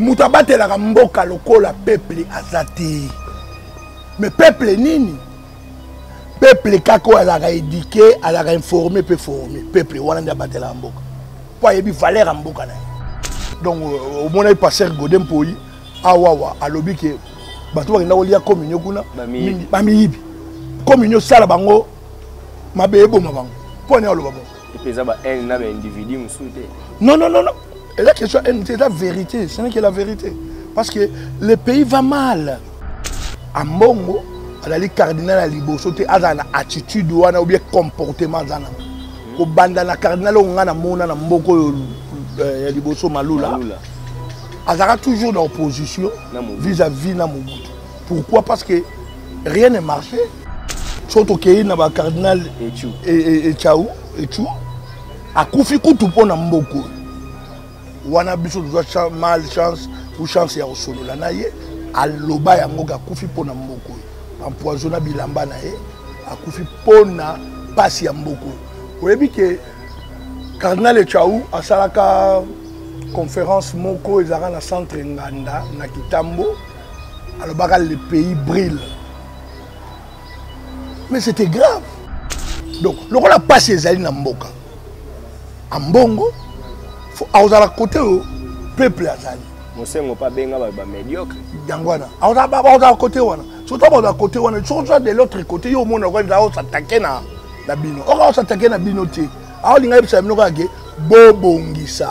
moto abatelaka mboka lokola peple aza te me peple nini peple kaka oyo azalaka edike azalaka informe mpe forme peple wana nde abatelaka mboka mpo ayebi valeur ya mboka na ye donc euh, omonaki pasteur gode mpoi awawa alobi ke bato bakenda kolia communio kuna bamiyibi communio sala bango mabe eboma bango mpo ani aloba bango epeza ba haine na ba individu mosusu te non non non non eza question haine te eza vérité ce n'est que la vérité parce que le pays va mal ambongo azali cardinal ya liboso te azala na attitude wana obie comportement aza na kobanda na cardinal oyo ngai namona na mboka oyo euh, ya liboso malula azalaka toujours na opposition vis-à-vis na mobutu pourquoi parce que rien ne marché soki tokei na bacardinal echau echu akufi kutu mpo na mboka oyo wana biso tozwa mal chance ou chance ya kosolola na ye aloba yango ke akufi mpo na mboka oyo bampoisona bilamba na ye akufi mpo na mpasi ya mboka oyo oyebi ke cardinal echau asalaka conférence moko ezalaka na centre nganda na kitambo alobaka le pays brille mais c'était grave donc lokola mpasi ezali na mboka ambongo akozala kote oyo peuple azali mosengo mpe abenga bato bamédiocre yango wana akozala kote wana surtout akozala kote wana soki oza de l'autre côté yo omona okoki aosatake na bino okoki aosatake na bino te aolinga yebisa bino kaka ke bobongisa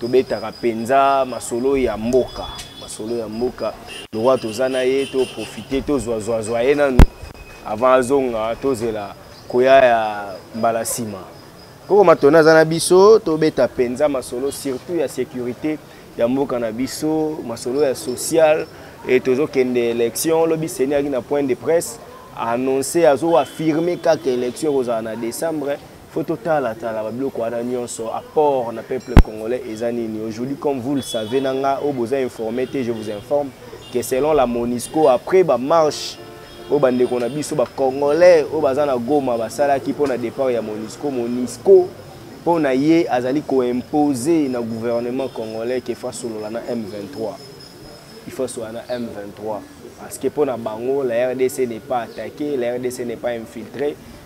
tobetaka mpenza masolo ya mboka masolo ya mboka lokola toza na ye toprofite tozwazwazwa ye nanu avant azonga tozela koya ya mbala nsima koko matona aza na biso tobeta mpenza masolo surtout ya sécurité ya mboka na biso masolo ya social e tozokende élection lobi seni ayaki na point de presse annonce azoaffirme kaka élection ekozala na décembre faut totala tala babiloko wana nyonso apport na peuple congolais eza nini aujourd'hui comme vous le savez na nga oyo boza informe te je vous informe que selon la monisco après bamarche oyo bandeko na biso bacongolais oyo baza na goma basalaki mpo na départ ya monisco monisco mpo na ye azali koimpose na gouvernement congolais ke fasolola na m23 ifasolola na m23 parce que mpo na bango la rdc n'est pas attaqué la rdc n'est pas infiltré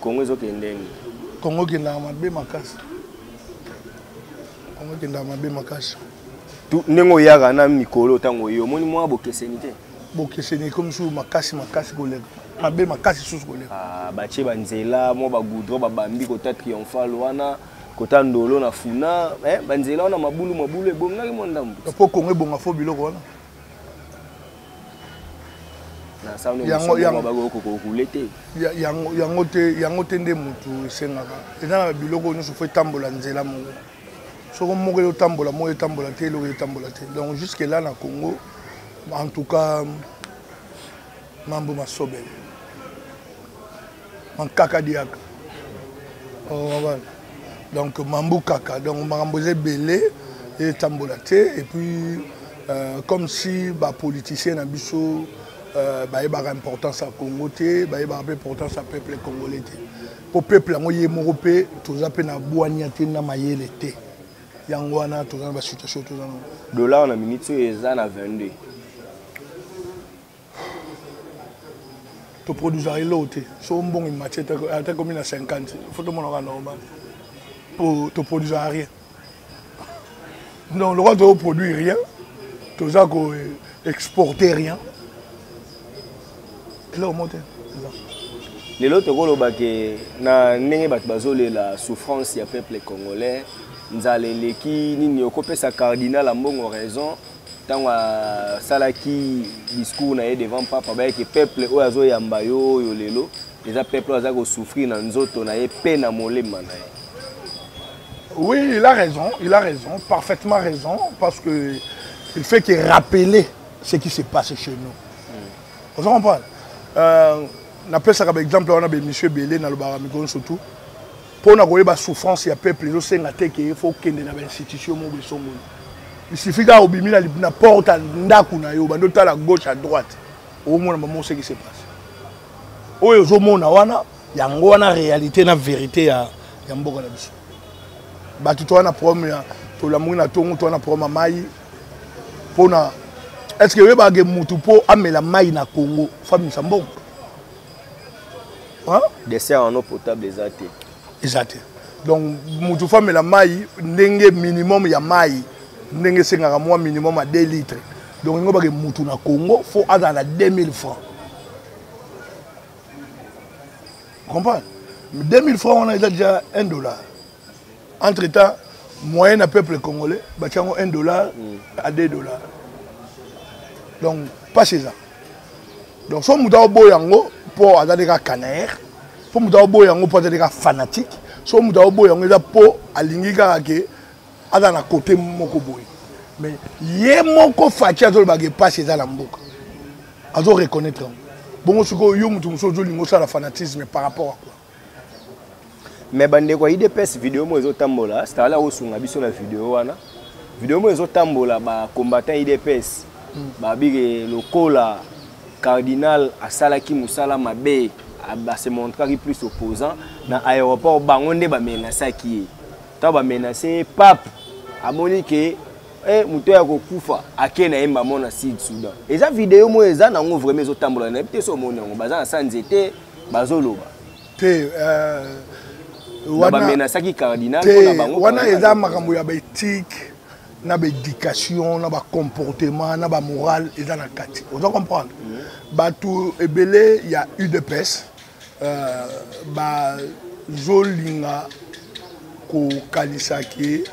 Congo ezo kendeni. Congo kendaka mabe makasi. Congo kendaka mabe makasi. Tu ndenge oyaka na mikolo tango yo moni mwa bokeseni te. Bokeseni comme sou makasi makasi koleka. Mabe makasi sous koleka. Ah ba tie ba nzela mwa ba goudron ba bambi kota triomphal wana kota ndolo na funa eh ba nzela wana mabulu mabulu ebongaki mwa ndambu. Po Congo ebonga fo biloko wana. yango te yango te nde motu esengaka eza na biloko nyonso fo etambola nzela moko soko moko eotambola moko etambola te eloko etambola te donc jusque là na congo en tout cas Mambo masobele. Mankaka diaka. Oh, donc mambo kaka donc makambo eza ebele etambola te et puis euh, comme si bapoliticien na biso euh, bayebaka importance ya congo te bayebaka mpe importance ya peuple congolais te mpo peuple yango ye moko mpe toza mpe na bwania te na mayele te yango wana toza na basituation toza na dollar na minute oyo eza na 22 toproduisaka eloko te so mbongo emati ata komi na 50 fo tomonaka normal po toproduisaka rien donc lokola toproduire rien toza ko eh, exporter rien eloko mo te lelo tokoloba ke na ndenge bato bazolela souffrance ya peuple congolais nzala eleki nini okopesa cardinal ya mbongo raison ntango asalaki discours na ye devant papa bayeke peuple oyo azoyamba yo oyo lelo eza peuple oyo aza kosouffrir na nzoto na ye mpe na molema na ye oui il a raison il a raison parfaitement raison parce que il fait que rappeler ce qui se passe chez nous mm. ozo comprendre euh, napesaka baexemple wana bemisu ebele nalobaka mikolo surtout mpo na koyeba souffrance ya peuple ezosenga te ke fo okende na bainstitution moko esongoli isifi kaka obimi na porte ya ndako na yo bandi otala gauche à droite omona mama oseki se passe oyo ozomona wana yango wana réalité na vérité ya, ya mboka na biso bato towana problème ya tolamuki na ntongo towana problème ya mai mpo na est ce que oyebake motu mpo amela mai na congo fo abimisa mbongo dessert en eau potable eza te eza te donc moto fo amela mai ndenge minimum ya mai ndenge esengaka mwa minimum ya 2 litre donc yango bake motu na congo fo azala na 2000 francs comprendre 2000 francs wana eza déjà 1 dollar entre temps moyen na peuple congolais batya yango 1 dollar mm. à 2 dollar donc mpasi eza donc so moto aoboya yango mpo aza nde kaka canaire mpo moto aoboya yango mpo aza nde kaka fanatique so moto aoboya yango eza mpo alingi kaka ke aza na kote moko boye mais ye moko fati azolobaka epasi eza na mboka azo reconnaître yango bongo sikoyo yo moto mosusu ozolinga osala fanatisme par rapport à quoi mais bandeko ya idps video moko ezotambola stala akosunga biso na video wana video moko ezotambola bacombattant idps hmm. babike lokola cardinal asalaki mosala mabe base montraki plus opposant na aéroport bango nde bamenasaki ye ntango bamenase ye pape amoni ke e moto ya kokufa ake na ye mbamo na sud soudan eza video moko eza nango vraimen ezotambola na ye te so omoni yango baza na sa nzete bazoloba te uh, wana bamenasaki cardinal te bango wana eza makambo ya baethique na baéducation na bacomportement na bamorale eza na kati oza comprendre mm. bato ebele ya udps euh, bazolinga kokanisa ke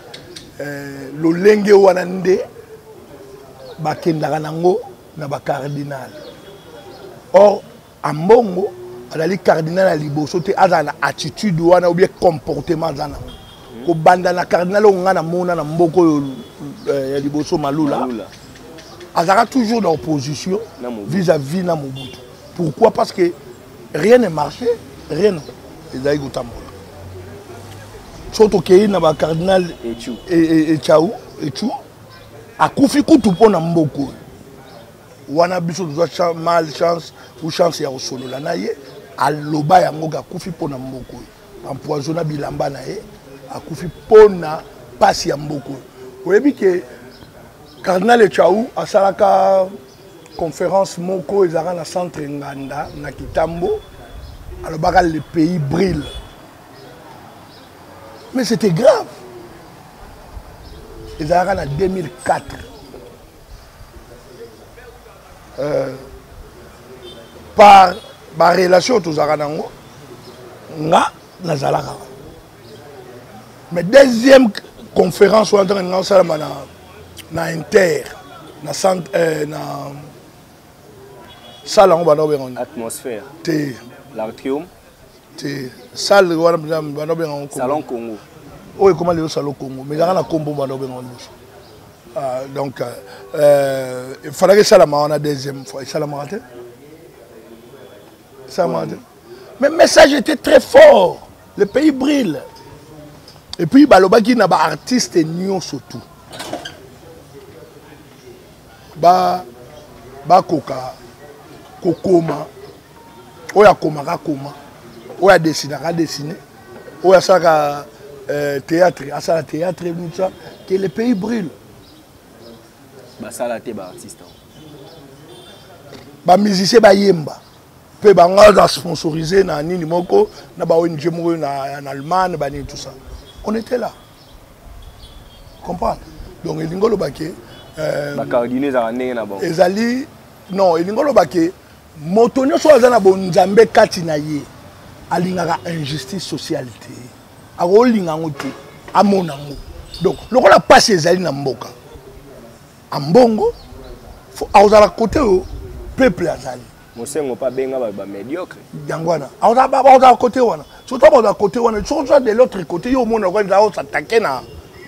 euh, lolenge wana nde bakendaka nango na bacardinal or Ambongo azali cardinal ya liboso te azala na attitude wana ou bien comportement aza na kobanda na cardinal oyo ngai namona na mboka oyo eh, ya liboso malula azalaka toujours na opposition vis-à-vis -vis na mobutu pourquoi parce que rien ne marché rien ezalaki kotambola soki tokei na bacardinal echau echu akufi kutu mpo na mboka oyo wana biso tozwa mal chance ou chance ya kosolola na ye aloba yango ke akufi mpo na mboko oyo bampoisona bilamba na ye akufi mpo na mpasi ya mboko oyo oyebi ke cardinal echau asalaka conférence moko ezalaka na centre nganda na kitambo alobaka le pays brille mais c'était grave ezalaka na 2004 euh, par barelation oyo tozalaka na yango nga nazalaka mais deuxième conférence wana ntango nga osalama na, na inter na, centre, euh, na sala yango banda obenga atmosphère te l'artium te salle wana banda obenga ngo salon congo oyo ekoma lelo salon congo mais ezalaka na kombo banda obenga ngo liboso ah, donc euh, efalaki esalama wana deuxième fois esalamaka te esalamaka te mais message était très fort le pays brille et puis balobaki na baartiste nyonso tout bakoka ba kokoma oyo akomaka akoma oyo adesinaka adesine oyo asalaka euh, théâtre asala théâtre musa que le pays brûle basala te baartiste bamusicien bayemba mpe bango aza sponsorise na nini moko na ba ong moko oyo na allemagne banini tout ça on était là comprendre donc elingi oloba ke euh, ezali non elingi oloba ke moto nyonso oyo aza na bonzambe kati na ye alingaka injustice sociale te akolinga yango te amona yango donc lokola mpasi ezali na mboka ambongo akozala kote oyo peuple azali mosengo mpe abenga bato bamediocre yango wana akozala kote wana surtout bakozala kote wana soki oza de l'autre côté yo omona lokola eza osatake na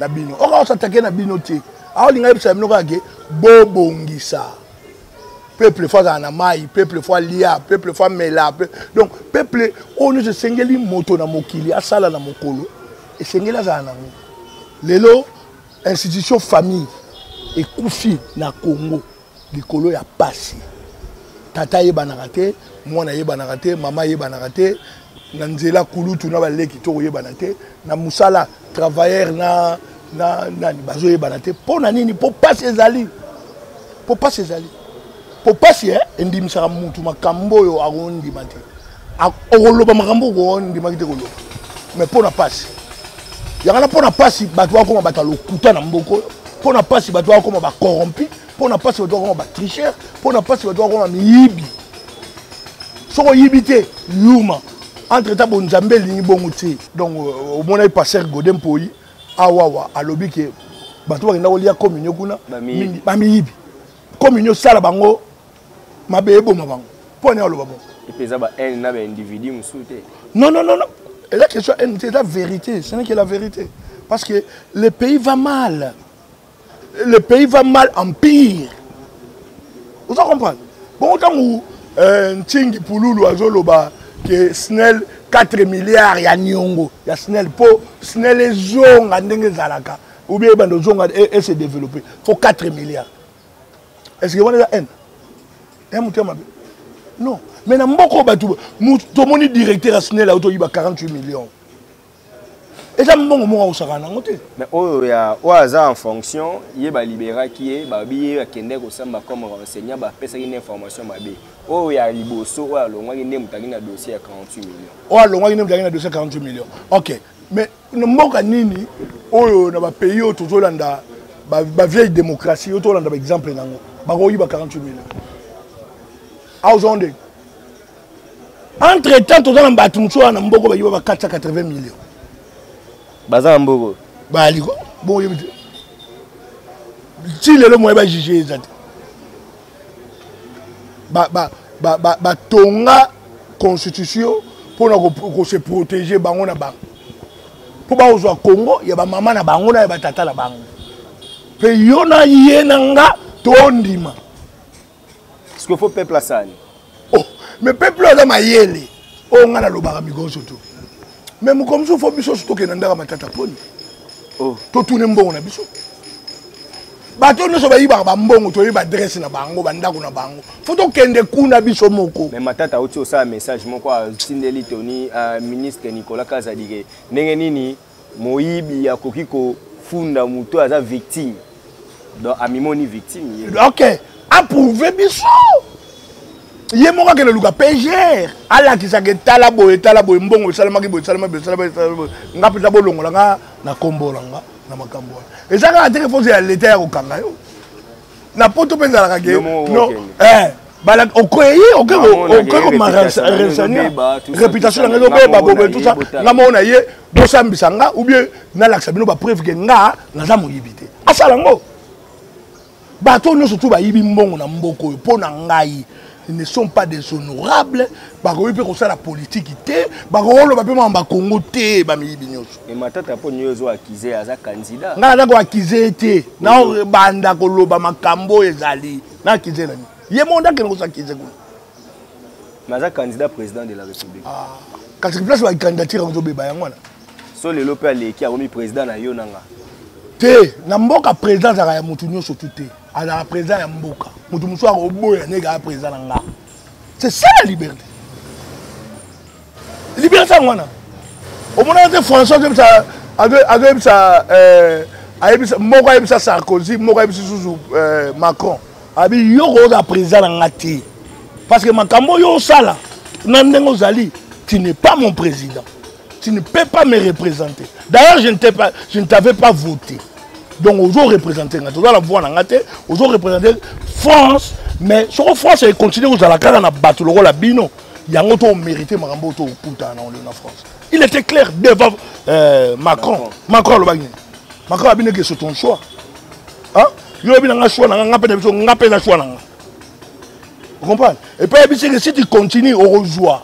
bino oka osatake na bino te aolinga yebisa bino kaka ke bobongisa peuple fo azala na mai peuple fo alia peuple fo amela donc peuple oyo nyonso esengeli moto na mokili asala na mokolo esengeli azala nango lelo institution famille ekufi na congo likolo ya pasi tata ayebanaka te mwana ayebanaka te mama ayebanaka te na nzela kulutu na baleki to koyebana te na mosala travailleur na na nani bazoyebana te mpo na nini mpo mpasi ezali mpo mpasi ezali mpo mpasi eh, endimisaka motu makambo oyo akondima te okoloba makambo okondimaki te koloba mais mpo na mpasi yango na mpo na mpasi bato bakoma bato ya lokuta na mboko oyo mpo na mpasi bato bakoma bacorrompi mpo na mpasi bato bakoma batricher mpo na mpasi bato bakoma miyibi soki oyibi te yuma entre ta bonzambe elingi bongo te donc euh, omonaki paster gode mpoi awawa alobi ke bato bakenda kolia communio kuna bamiyibi communio sala bango mabe eboma bango mpo ani aloba bongo epe eza ba haine na baindividu mosusu te non non non non eza question haine te eza vérité ce n'est que la vérité parce que le pays va mal le pays va mal en pire oza comprendre bongo ntango euh, ntingi pululu azoloba ke snel 4 milliard ya niongo ya snel mpo snel ezonga ndenge ezalaka oubien ebanda ozonga ese e développe fo 4 milliard est ce que wana eza haine ya moto ya mabe non mais na mboka oyo bato tomoni directeur ya snel auto oyiba 48 millions eza mbongo moko akosaka nango te mais oyo ya oyo aza en fonction ye baliberaki ye babi ye akendaki kosamba comme renseignant bapesaki nde information mabe oyo ya liboso oyo alongwaki nde motaki na dossier ya 48 million oyo alongwaki nde motaki na dossier ya 48 million ok mais na mboka nini oyo na bapays oyo tozolanda bavieille démocratie oyo tolanda baexemple na yango bakoyiba 48 million aozonde entre temps toza na bato mosusu wana na mboko bayiba ba 480 million baza na mboko baliko boyebi te ti lelo moye bajuge eza te batonga constitution mpona kose protege bango na bango mpo bakozwa congo ya bamama na bango na ya batata na bango mpe yo na ye na nga tondima ce qu'il faut peuple asala nini oh mais peuple aza mayele oyo ngai nalobaka mikolo nyonso to mais mokolo mosusu fo biso nyonso tokenda ndaka matata poni oh. totune mbongo na biso bato nyonso bayibaka bambongo toyebi baadresse na bango bandako na bango fo tokende kuna biso moko me matata auti osala message moko atindeli toni euh, ministre nicolas kazadi ke ndenge nini moyibi akoki kofunda moto oyo aza victime donc amimoni victime ye ok aprouve biso ye moko akende luka pgr alakisaka etala boye etala boye mbongo esalamaki boye esalama boye esalama boye nga mpenza bolongola nga na kombola nga na makambo wana eza kaka teke foza ya leta ya kokanga yo na poto mpe ezalaka ke eh, okoyi okoki komaresania réputation na ngai ezobeba bobe tusa nga moko na ye bosambisa nga ou bien nalakisa bino bapreuve ke nga naza moyibi te asala yango bato oyo nyonso tu bayibi mbongo na mboka oyo mpo na ngai ne sont pas des honorables bakoki mpe kosala politiki te bakoloba mpe mama bakongo te bamiyibi nyonso ematata mpo nio ezo akize aza kandida ngai naza koakize te nabanda koloba makambo oyo ezali na akize nani ye moko ndakende kosa akize kuna mais aza candidat président de la république ah. kasi place bacandidature yango ezobeba yango wana so lelo mpe aleki akomi président na yo na nga te na mboka président azalaka ya motu nyonso tu te azala président ya mboka moto mosusu akoboya ndenge aa président na nga c'est ça la liberté liberté yango wana omonaka te françois azoyebisa euh, ayebisa moko ayebisa sarkozy moko ayebisa susu euh, macron abi yo koyoka président na nga te parce que makambo oyo osala na ndenge ozali tu n'es pas mon président tu ne peux pas me représenter d'ailleurs je ne t'avais pas voté donc ozo représente nga te oza na voix na nga te ozo représente france mais soko france econtinue kozala kaka na bato lokola bino yango to omérite makambo oyo tokutana na olio na france il était clair devant euh, macron macron alobaki nini macron abi neke c'est ton choix hein? yo oyebi na nga choix na nga nga mpe na biso nga mpe na choix na nga ocomprendre epai ayebisi ke si tu continue okozwa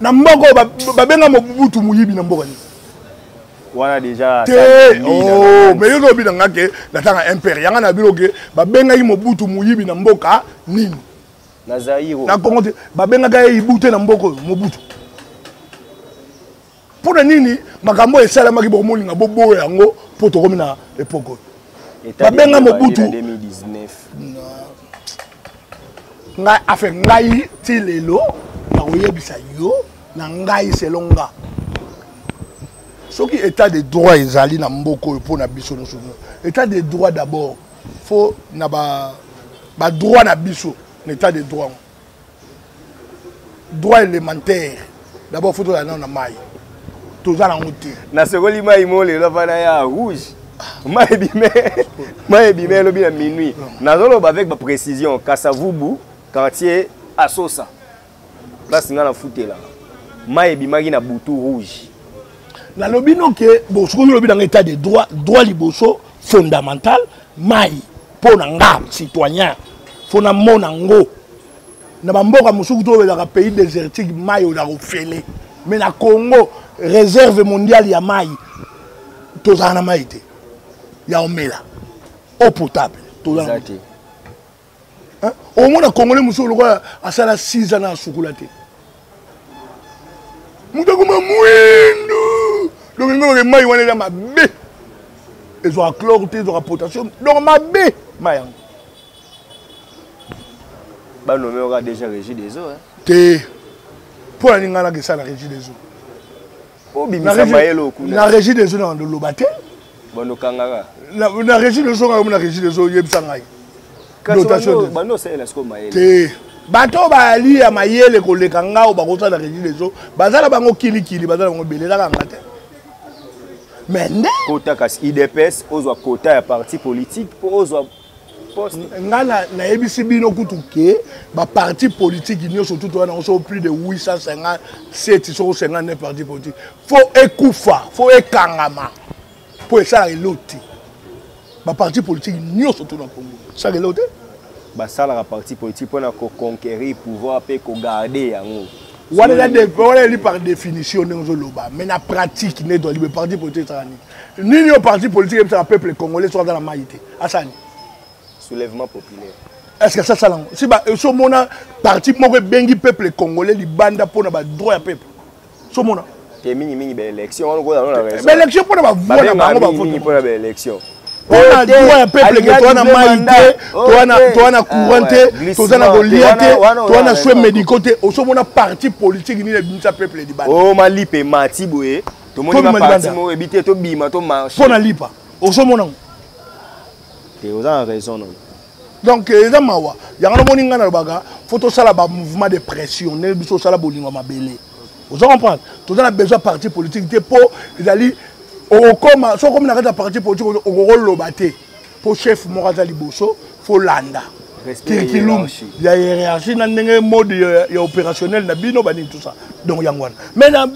na mboka oyo babenga mobutu moyibi na mboka nini wana deja te oh, mais yo lobi na nga ke natanga impere yanga na bino ke babengaki mobutu moyibi na mboka nini na zairo na kongo te babengaka ye ibu te na mboka oyo mobutu mpo na nini makambo oyo esalamaki bokomolinga boboyo yango mpo tokomi na epoko babenga mobutu ngai afe ngai ti lelo nakoyebisa yo na ngai selo nga soki état de droit ezali na mboka oyo mpo na biso nyonso état de droit d'abord fo na badroit na biso na état de droit yango droit élémentaire d'abord faut tozala nano na mai toza nango te nasokoli mai mo lelo avana ya rouge mai ebime mai ebime elobi na minuit nazoloba avec baprécision kasavubu quartier asosa place ngai nafutela mai ebimaki na butu rouge nalobi noke bosokomi olobi nanga état de droit droit liboso fondamental mai mpo na nga citoyen fo namona ngo na bamboka mosusu to ezalaka pays désertique mai oza kofele mais na congo réserve mondiale ya mai tozala na mai te ya omela eau potable tozala te omona congolais mosusu lokola asala 6 ans na asukula te moto akoma mwindu donc ngoloke mai wana eza mabe ezwaka clore te ezwaka potassium donc mabe mai yango banome oka déjà régi des eaux te mpo na nini ngai nakesala régi des eaux obimisa mayele okuna na régie des eaux na bando loba te bando kangaka na régie des eaux ngai na régie des eaux yebisa ngai dotation bando osalela siko mayele te bato oyo bayali ya mayele koleka ngai oyo bakosala na régie des eaux baza na bango kilikili baza na bango ebele ezaka nga te mais nde kota kasi idps ozwa kota ya parti politique mpo ozwa nga nayebisi bino kutu ke baparti politike nyonso tutu wana oso plus de 857 soko 59 parti politique fo ekufa fo ekangama mpo esalaka elo te baparti politike nyonso tu na congo esalaka elo te basalaka parti politique mpo na koconquerir pouvoir mpe kogarde yango wana eli par définition ndenge ozoloba mais na pratique nde ezwalibe parti politique esalaka nini nini yo parti politique ebisaka peuple congolais soki aza na mai te asani soulèvement populaire est ce que asasala yango si euh, somona parti moko ebengi peuple congolais libanda mpo na badroit ya peuple somona te mingimingi baélection wana okozala na raison baélection mpo na bavoi na bango bavote mpo na baélection mpona droit ya peuple ke toza na mai te toza na courant te toza na kolia te toza na soin médicaux te osomona parti politique nini ebimisa peuple libanda o malipe mati boye tomoni ba parti mo ebite to bima to marche pona lipa ozo mona ngo te oza na raison non donc euh, eza mawa yango namoni ngai nalobaka fo tosala bamouvement de pression ndenge biso osala bolingo mabele oza comprendre toza na besoin parti politique te mpo ezali okokoma soki okomi na kati ya parti politique okokoloba te mpo chef moko aza liboso fo landa curriculum ya hiérarchie na ndenge mode ya opérationnel na bino banini tout ça donc yango wana mais na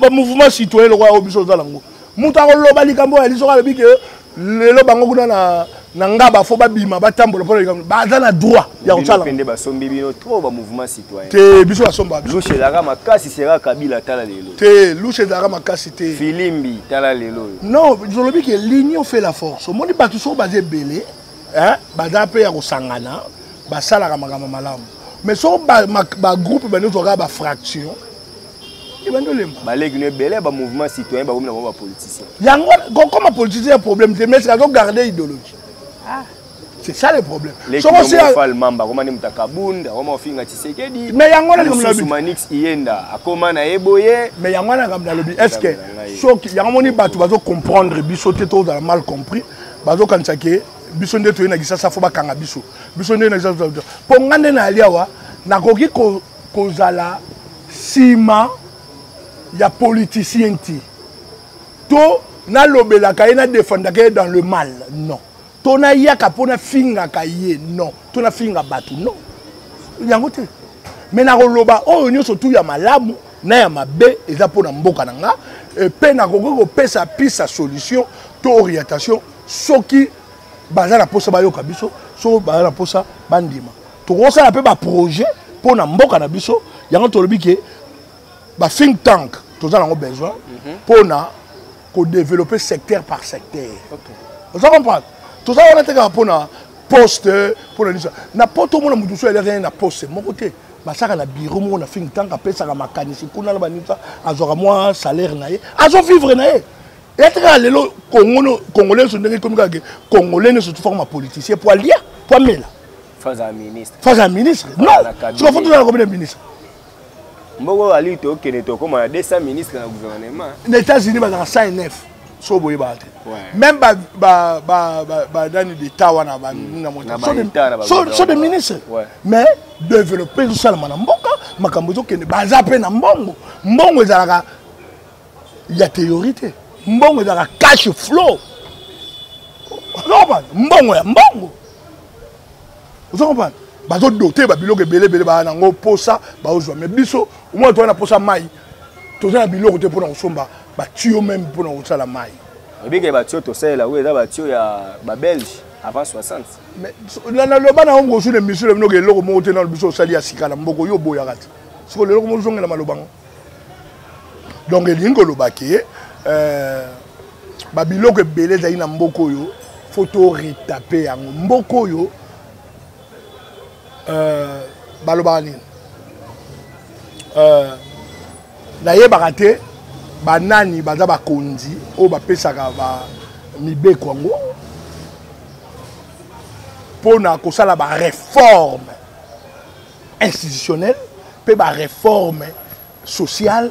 bamouvement citoyen lokola oyo biso oza nango moto akoloba likambo oyo alisoka alobi ke lelo bango kuna na na ngaba fo babima batambola mpona likambo baza na droit ya kosala te biso basomba lushe ezalaka makasi sera kabila tala lelo te lushe ezalaka makasi te filimbi tala lelo oyo non zolobi ke l'union fait la force omoni bato soko baza ebele baza mpe ya kosangana basalaka makambo malamu mais soko bagroupe bani ozwa kaka bafraction ebandi olemba baleki no ebele bamouvement citoyen bakomi na bango bapoliticien yango kokoma politicien ya problème te mais azogarde idéologie ah. C'est ça le problème. Les qui ont fait le mamba, comment est-ce que Kabund, comment est-ce que Tshisekedi Mais yango na kamna lobi. Manix Ienda, akoma na eboye. Mais yango na kamna lobi. Est-ce que ceux qui yango moni batu bazo comprendre biso te to mal compris, bazo kanisa ke biso nde toyena kisasa fo bakanga biso. Biso nde na kisasa. Po ngande na aliawa nakoki ko kozala sima ya politicien ti. To nalobelaka ye nadefendaka ye dans le mal. Non. to nayaka mpo nafingaka ye non to nafinga bato non yango te me nakoloba oyo nyonso tu ya malamu na ya mabe eza mpo na mboka na nga mpe nakoki kopesa pisa solution to orientation soki baza na mposa bayoka biso soki baza na mposa bandima tokosala mpe baprojet mpo na mboka na biso yango tolobi ke ba think tank toza nango besoin mhm. mpo na ko développer secteur par secteur okay. oza comprendre toza wana te kaka mpona poste mpona nisa na poto omona moto mosusu alaka ye na poste moko te basaka na biro moko na fingi ntango apesaka makanisi kuna na banisa azwaka mwa salaire na ye azo vivre na ye eyati kaka lelo congolais nyonso ndenge ekomi kaka ke congolais nyonso tofaka mapoliticien mpo alia mpo amela faza ministre non sikoyo fo tozala kobele ministre mboko ali tokende tokoma na 200 ministre na gouvernement na états-unis bazalaka 109 so boyebaka te même banani d'état wana so de ministre mais développe ezosalama na mboka makambo ezokende baza mpe na mbongo mbongo ezalaka ya théorie te mbongo ezalaka cash flow mbongo ya mbongo ozo comprendre bazo dote ba biloko ebele ebele ba nango posa baozwa mais biso omona toza na posa mai toza na biloko te mpona kosomba batio meme mpona kosala mai ebike batio tosalela oyo eza batio ya babelge avant 60 naloba na yango ozwi na emission na bino ke eloko moko te nano biso osali ya sika na mboko yo oboyaka te siko leloko mozongela maloba ngo donc elingi koloba ke euh, ba biloko ebele ezali na mboka oyo faut to retape yango mboka oyo euh, balobaka nini euh, nayebaka te banani baza bakonzi oyo bapesaka ba mibeko yango mpo na kosala bareforme institutionnelle mpe bareforme sociale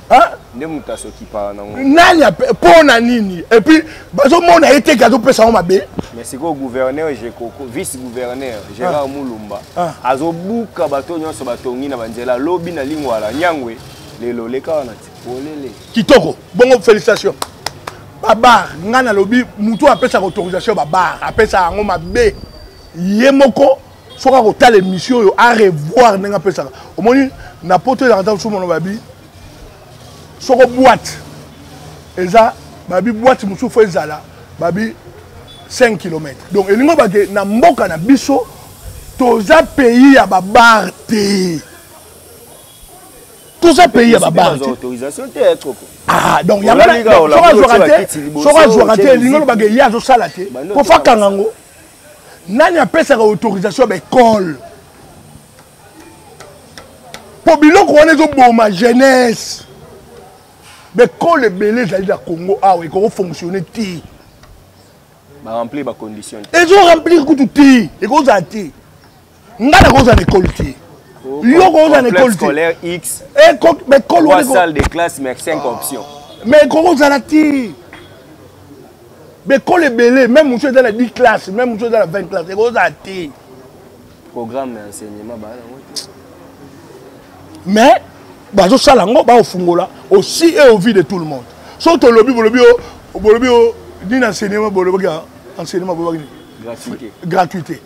nde moto asokipaka nango nani mpo na nini epuis bazomona ye te ke azopesa yango mabe mais sikoyo gouverneur jekoko vice gouverneur gérard ah. mulumba ah. azobuka bato nyonso batongi na banzela lobi na lingwala nyangwe lelo leka wana ti polele kitoko bongo félicitation babar ngai nalobi motu apesaka autorisation babar apesaka yango mabe ye moko soki akotala émission oyo arevoir ndenge apesaka omoni na poto ezaka ntango mosusu mono babi soko boite eza babi boite mosusu fo ezala babi 5 km donc elingi obake na mboka na biso toza pays ya babar te toza pays ya babar ah, donc yango soki azwaka te elingi olobaka ye azosala te po fakanga yango nani apesaka autorisation ya baekole mpo biloko wana ezoboma jeunesse baekole ebele ezali na congo awa ekoki kofonctionne te baremplir bacondition ezo remplir kutu te ekozala te nga nakozala na ekolo te yo okozala na ekolo te ekolo wana salle de classe mais 5 options mais ekoki ozala ti bekolo ebele meme mosusu eza na 10 classe meme mosusu eza na 20 classe ekoki ozala te programme ya enseignement baa yango te mais bazosala yango baofungola aussi et au vie de tout le monde soki tolobi bolobi bolobi nini enseignement bolobaki enseignement bolobaki nini gratuité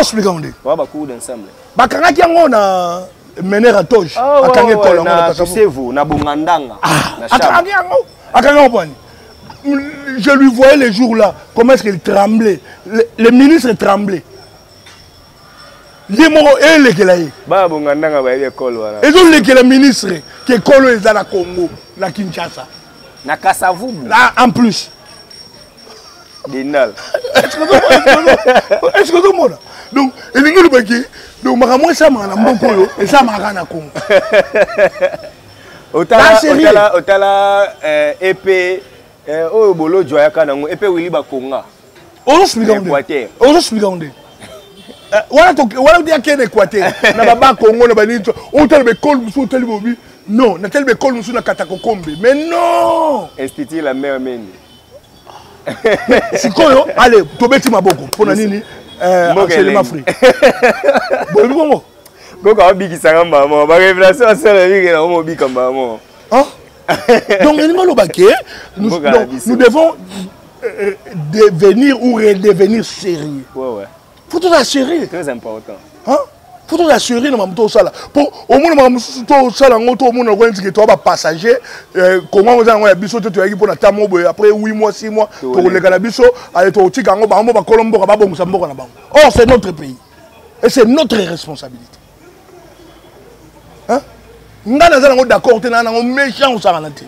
ospika yango ndenge wana bacours d'ensemble bakangaki yango na menera toge ah, akangi ekolo yango na bongandanga ah, akangi yango akangi yango pwani je lui voyais les jours là comment est-ce qu'il tremblait les, les ministres tremblaient ye moko elekela ye bana bongandanga bayebi ekolo wana ezolekela ministre ke ekolo eza na congo na kinshasa na kasavubu en plus denal est ce que ozomona donc elingi olobaki donc makambo esalamaka na mboka oyo esalamaka kaka na kongo otala epe oyo bolodjo ayaka nango epe wili bakonga ozosuplika ngo nde wana odi akende équateur na baba congo na banini otali bekole mosusu otali bobi non natali bekole mosusu na katakokombe mais non institut la mère mende sikoyo ale tobeti maboko mpo na nini enseignement eh, free boyebi bongo boka babikisanga mbamo barevelation asala bikela ngo mobika mbamo ah? donc elingi oloba ke nous, donc, nous devons euh, euh, devenir ou redevenir sérieux ouais, ouais. faut toza serie très important hein? faut toza serie na makambo tosala mpo omona makambo mosusu tosala yango to omona lokola nzike toya bapassager euh, kongo yango eza yango ya biso te toyaki mpo na ta moboye après 8 mois 6 mois tokoleka na biso ale tokotika yango bango bakolo mboka babongisa mboka na bango or c'est notre pays et c'est notre responsabilité ngai naza nango d'accord te naa nango méchant osangana te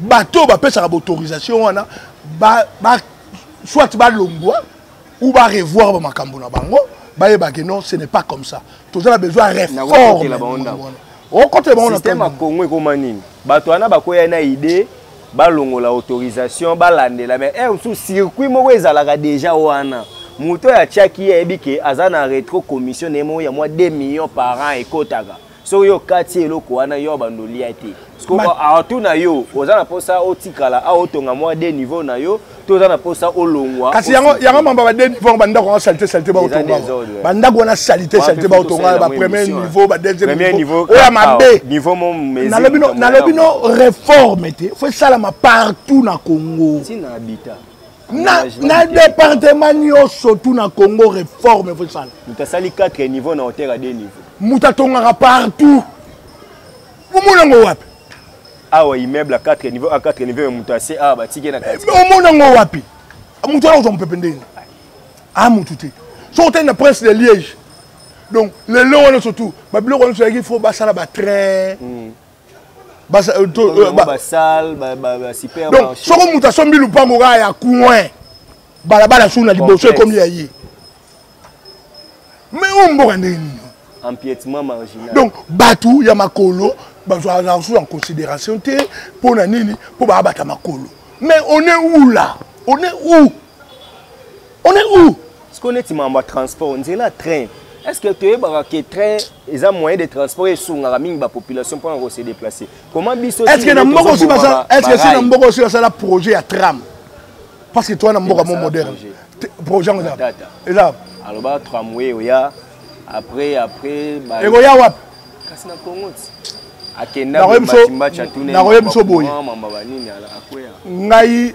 bato oyo bapesaka baautorisation wana ba, ba, soit balongwa ou ba revoir ba makambo na bango bayeba ke non ce n'est pas comme ça toza na besoin réforme okotela bango système ya congo ekoma nini bato wana bakoya na idée balongola autorisation balandela mais heure mosusu circuit moko ezalaka déjà wana moto oyo atiaki ye ayebi ke aza na retro commission na ye moko ya mwa 2 millions par an ekotaka soki yo okati eloko wana yo bando olia te atout na yo oza na mposa otikala awa otonga mwa de niveau na yo to oza na mposa olongwa kasi yango mamba ba de niveau bandako wana salite salite baotonga bandako wana salite salite baotonga ba premier niveau ba deuxième niveau oyo ya mabe nalobi no réforme te fo esalama partout na congo na, na département nyonso tu na congo réforme efosala moto asali 4 niveau na hotel ya 2 niveau moto atongaka partout omona yango wapi awa ah immeuble ya 4 niveau a 4 niveau ya moto ase awa ah, batike na kati eh, omona yango wapi moto wana kozwa mopepe ndeni a ah, motu te soki otali na prince de liège donc lelo wana surtout babiloko wana ezalaki fo basala batrain mm. soko moto asombi lupango kaka ya coin balabala suu na liboso ekomi ya ye me oyo mboka ndenge nini empiètement marginal donc bato ya makolo bazwaka na susu en considération te mpo na nini mpo baya bata makolo mais on est où là on est où on est où sikoyo neti mambo ya transport nzela train est ce que toyebaka ke train eza moyen de transport esungaka mingi bapopulation mpona kose déplace comment biso est ce que na mboka osi basala est ce que si na mboka osi basala projet ya tram parce que towana mboka mo moderne projet yango eza eza alobaka tramway oya après après ekoya wapi kasi na congo ti akendakoyebiso boye ngai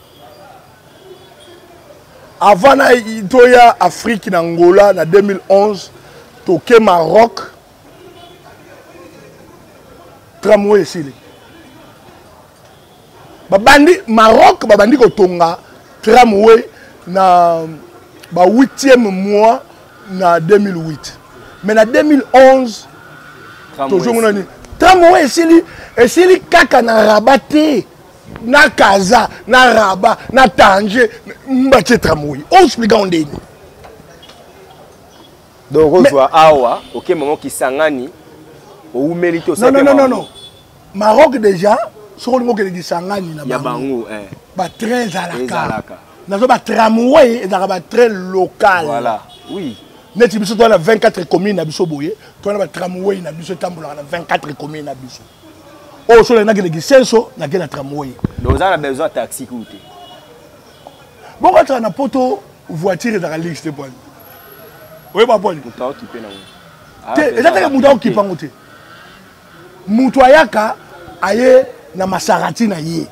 avant na toya afrique na angola na 2011 toke maroc tramway esili babandi maroc babandi kotonga tramway na ba 8e mois na 2008 mais na 2011 tozongo nani tramway esili esili kaka na rabat te na kaza na raba na tange mbatie tramway osplika o ndeni donc okozwa awa oke mama kisangani owumeli te osakenonono maroc déjà soki olingi okende kisangani na bango eh. batrain ezalaka nazo batramway ezalaka batrain local voilà. oui. neti biso toza na 24 commune na biso boye toza na batramway na biso etambolaka na 24 commune na biso oyo soki olaki nakende kisenso nake na tramway oza na besoin taxi kutu te bongo atala na poto voiture ezalaka lix te pwani oyeba pwani te eza teke moto aokipa yango te moto ayaka aye na masarati na ye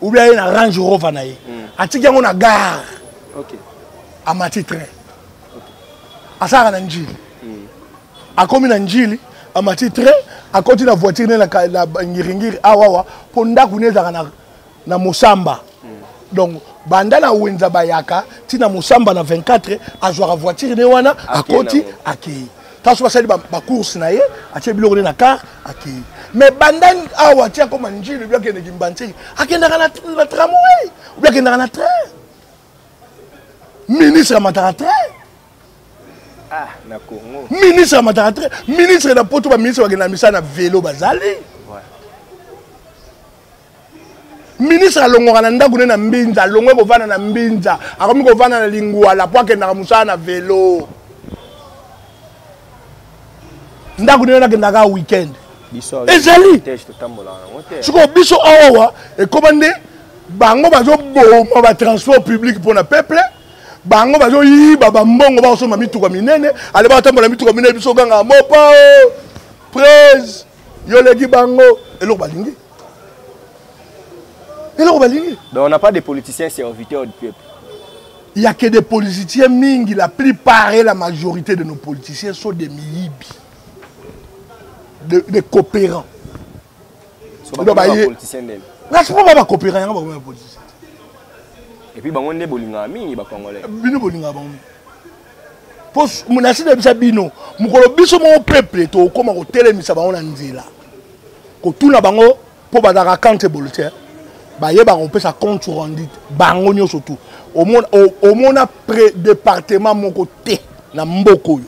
ou bien aye na range rover na ye hmm. atiki yango na gare amati train asalaka na njili hmm. akomi na njili amati train akoti na voiture ne na ngiringiri awawa ah, mpo ndako ne ezalaka na, na mosamba hmm. donc banda na wenza bayaka ti na mosamba na 24 azwaka voiture ne wana akoti akei ntango soki asali bacourse na ye atie biloko ne na car akei mais banda awa ti akoma njili obi akende kimbanseki akendaka na tramway obi akendaka na train ministre ya mataka train ah, na congo ministre ya mataka train ministre na poto baministre bakenda na misala na velo bazali ministre alongwaka na ndako ne na mbinza alongwe kovanda na mbinza akomi kovanda na lingwala mpo akendaka mosala na velo ndako nini nakendaka weekend ezali sikoyo biso awawa ekoma nde bango bazoboma batransport public mpo na peuple bango bazoyiba bambongo bakosomba mituka minene ale bakatambola mituka minene biso oganga mopao prese yoleki bango eloko balingi eloko balingi donc on n'a pas de politicien serviteur du peuple il y a que des politiciens mingi la plupart et la majorité de nos politiciens sont des miyibi des de coopérants nasi mpo ba bacoopérant yango bakoma ya politicien epuis bango nde bolingaka mingi bacongolais bino bolingaka bango mingi mpo nasi na bisa bino mokolo biso moko peuple tokokoma kotelemisa bango na nzela kotuna bango mpo bazalaka accountable te bayebaka kopesa compte rendu bango nyonso tu omona, omona pre département moko te na mboka oyo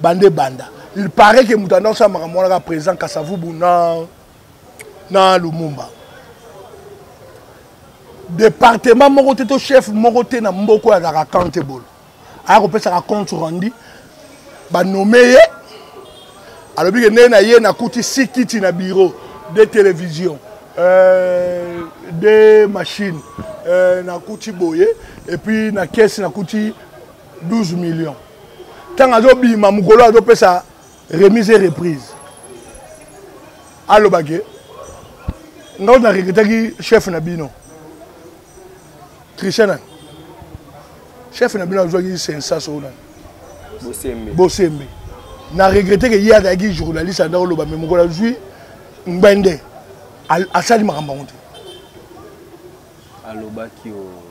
bande banda il paraît ke moto anda osala makambo wana kaka président kasavubu na na lumumba département moko te to chef moko te na mboka oyo azalaka accountable aya kopesaka compte rendu banome ye alobi ke ndenge na ye nakuti si kiti na bureau de télévision euh, de machine euh, nakuti boye epuis na kesi nakuti 12 millions ntango azobima mokolo azopesa remise et reprise alobaki ngai na regretaki chef na bino triche nani chef na bino azwaki sensas oyo nani bosembe bosembe na regrette ke ye azalaki journaliste anda oloba me mokolo azwi ngbende asali makambo yango te alobaki o oh.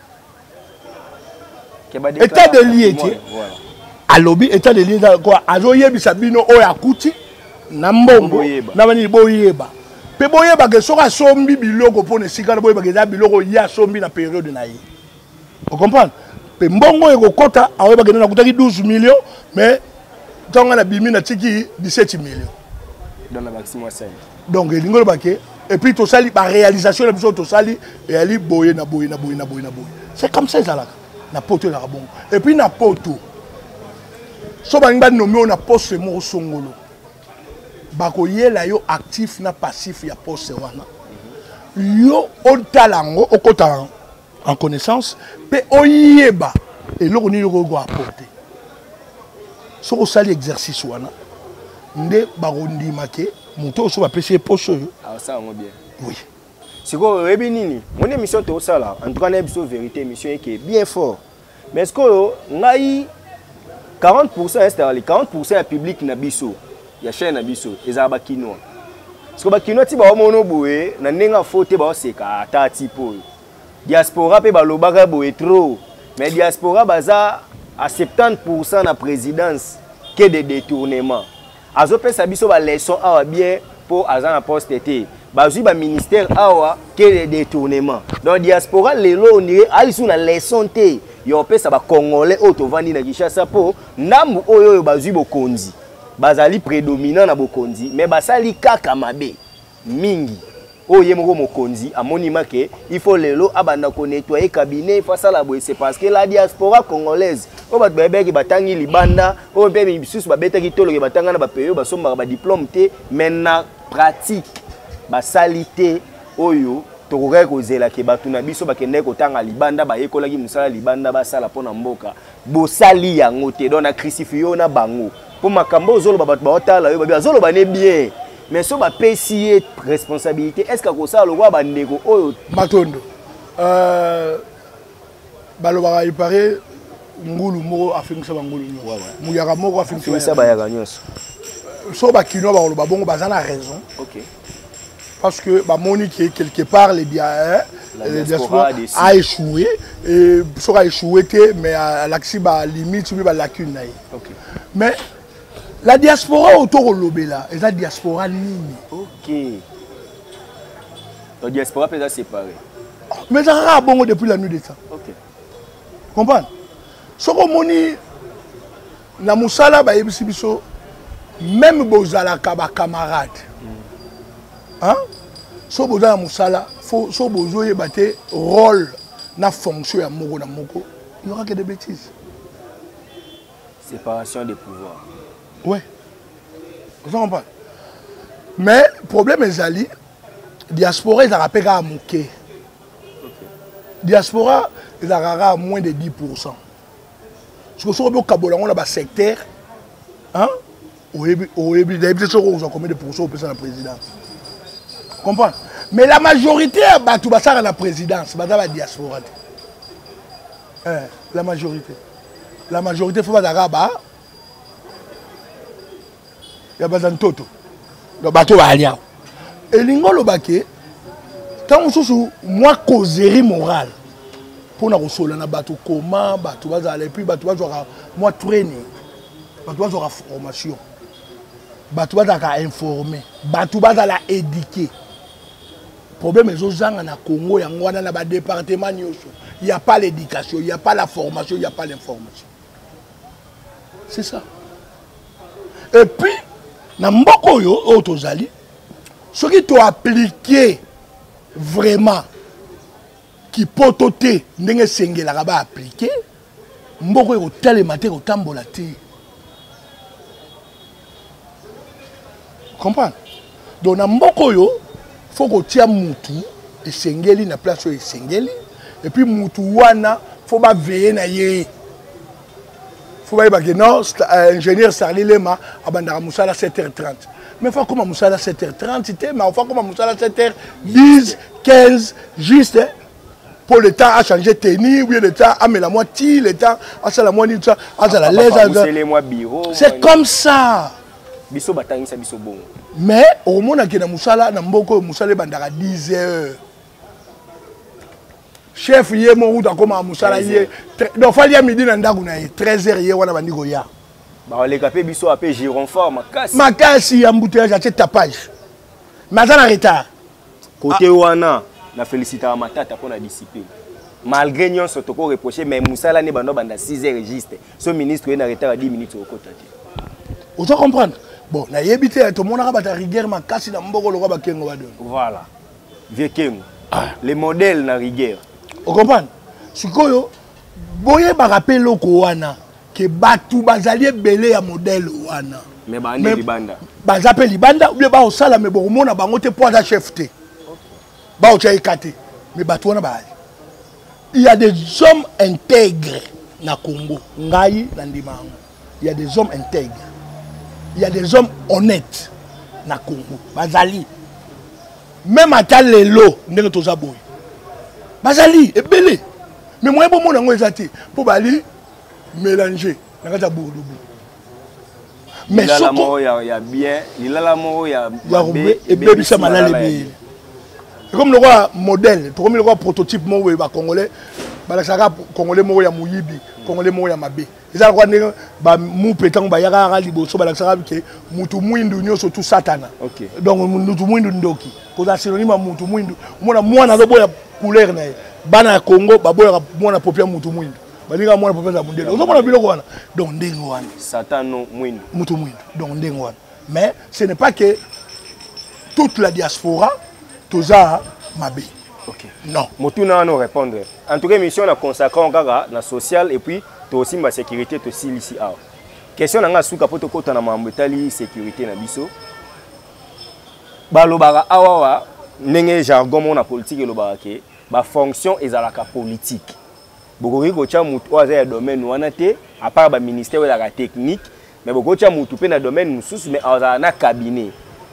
état de lieu te alobi état de lieu quoi azoyebisa bino oyo akuti na mbongo na banini boyeba mpe boyebaka soki asombi biloko mpo na esika na boyebaka eza biloko ye asombi na periode na ye ocomprendre mpe mbongo oyo ekokɔta aoyebaka ene nakutaki 12 million mais ntango ngai nabimi natiki 17 million donc elingi oloba ke epuis tosali baréalisation na biso tosali eyali boye na boye na boye na boye na boye c'est comme ça ezalaka na poto ezalaka bongo epuis na poto so balingi banome oyo na poste moko songolo bakoyela yo actif na passif ya poste wana yo otala yango okota yango en connaissance mpe oyeba eloko nini okoki koaporte soki osali exercice wana nde bakondima ke moto oyo so bapesi ye poso oyo asala yango bien oui sikoyo oyebi nini moni émission tokosala en tout cas nayebi so vérité émission eke bien fort mais sikoyo ngai 40 pourcent ya esterli 40 pourcent ya public na biso ya chaîne na biso ezala bakinois siko bakinois ti baomono boye na ndenge afo te baoseka ata ti mpo oyo diaspora mpe balobaka boye trop mais diaspora baza à 70 pourcent na présidence que de détournement azopesa biso ba leçon awa bien po aza na poste te bazwi ba ministère awa que le détournement donc diaspora lelo ondire alisu na leçon te ya kopesa ba congolais oyo tovandi na kinshasa po ndambu oyo oyo bazwi bokonzi bazali prédominant na bokonzi mais basali kaka mabe mingi oyo ye moko mokonzi amonima ke il faut lelo abanda konettoye cabinet ifo asala boye c'est parce que la diaspora congolaise oyo bato bayebaki batangi libanda oyo mpe misusu babetaki toloke batanga na bapeyo basombaka badiplome te mai na pratique basali te oyo tokokaki kozela ke bato na biso bakendaki kotanga libanda bayekolaki mosala libanda basala mpo na mboka bosali yango te donc na crisifie yo na bango mpo makambo ozoloba bato baotala yo babi azoloba ne bien mais so bapesi ye responsabilité est ce que akosala lokola bandeko oyo matondo euh, balobaka ipare ngulu moko afingisa bangulu nyonso muyaka moko afingisa bayaka nyonso so bakinois bakoloba bongo baza na raison okay. parce que bamoni ke quelque part les bien hein, les diaspora a échoué et soki a échoué te mais alakisi balimite soki balacune na ye okay. mais la diaspora oyo tokolobela eza diaspora nini okay. la diaspora mpe eza séparé mais ezaka kaka bongo depuis la nuit de temps okay. comprendre soki omoni na musala bayebisi biso meme bozalaka ba camarade hein so boza na musala faut so bozo yeba te rôle na fonction ya moko na moko il y aura que des bêtises séparation des pouvoirs ouais oza comprendre mais problème ezali diaspora ezalaka mpe kaka moke diaspora ezalaka kaka moins de 10 pourcent sikoyo soki bokabola yango na basecteur oyebi nayebi te soki okozwa combien de pourcent opesa na présidence comprendre mais la majorité ya bato basalaka na présidence baza ba diaspora te eh, la majorité la majorité fo bazalaka ba ya baza ntoto bato bayali awa elingi oloba ke ntango mosusu mwa causerie morale mpo na kosolola na bato koma bato bazala epuis bato bazwaka mwa training bato bazwaka formation bato bazalaka informe bato bazala édike problème ezozanga na congo yango wana na badepartement nyonso ya pas l'éducation ya pas la formation ya pas l'information c'est ça et puis na mboka oyo oyo tozali soki toaplike vraiment kipoto te ndenge esengelaka baaplike mboka ekotalema te ekotambola te comprendre donc na mboka oyo fo kotia mutu esengeli na place oyo esengeli epuis mutu wana fo baveye na ye fo bayeba ke non euh, ingénieur sarli lema abandaka mosala 7h30 mais fo akoma mosala 7h30 te ma fo akoma mosala 7h10 15 juste mpo leta achange teni uye leta amela mwa ti leta asala mwa nini sa azala lesc'est comme ça biso batangisa biso bongo mais okomonake na mosala na mboka oyo mosala ebandaka 10 heures chef ye moko kutu akomaka mosala ye donc fali ya midi na ndako na ye 13 heures ye wana bandi koya bakoleka mpe biso ape gironfort makasi makasi ya mbuteyage atie tapage mais aza na retard Côté ah. wana na felicitaka matata pona discipline. Malgré nyonso toko reprocher mais musala ne bando banda 6 heures juste. Ce ministre est en retard 10 minutes au côté. Vous comprendre Bon, na yebi te to monaka bata rigueur makasi na mboko lokola bakengo ba dono. Voilà. Vieux Kengo. Ah. Les modèles na rigueur. Vous comprenez Sikoyo boyebaka pe loko wana. ke bato bazali ebele ya modele wana mais baande libanda baza mpe libanda obie baosala me bokomona bango te mpo aza chef te baotya ye ka te me bato wana baali il y a des hommes intègres na congo ngai na ndima yango il y a des hommes intègres il y a des hommes honnêtes na congo bazali même ata lelo ndenge toza boye bazali ebele me moye bomona yango eza te mpo bali mélange na kati ya bourdubu mais soko ya bien lilala moko ya mabe ebebisa malala ebele ekomi lokola modèle tokomi lokola prototype moko boye bacongolais balakisaka congolais moko ya moyibi congolais moko ya mabe eza lokola ndenge bamupe ntango bayaka yaka liboso balakisaka ke mutu mwindu nyonso tu satana donc mutu mwindu ndoki kozala synonyme ya mutu mwindu omona mwana azoboya couleur na ye bana ya congo baboyaka mwana popia mutu mwindu baninga mwana prophète ya mundele ozomona biloko wana donc ndenge wana satano mwindo moto mwindo donc ndenge wana mais ce n'est pas que toute la diaspora toza mabe okay. non motuna wana orépondre en tout cas émission na consacrant kaka na social et puis tosimba sécurité tosilisi awa question na ngai suka mpo tokɔta na makambo etali sécurité na biso balobaka awawa ndenge jargon moko na politike elobaka ke bafonction ezalaka politike bokoki kotya motu oyo aza ya domaine wana te apart baministère oyo ezalaka technique mais bokoki kotya motu mpe na domaine mosusu mais azala na cabinet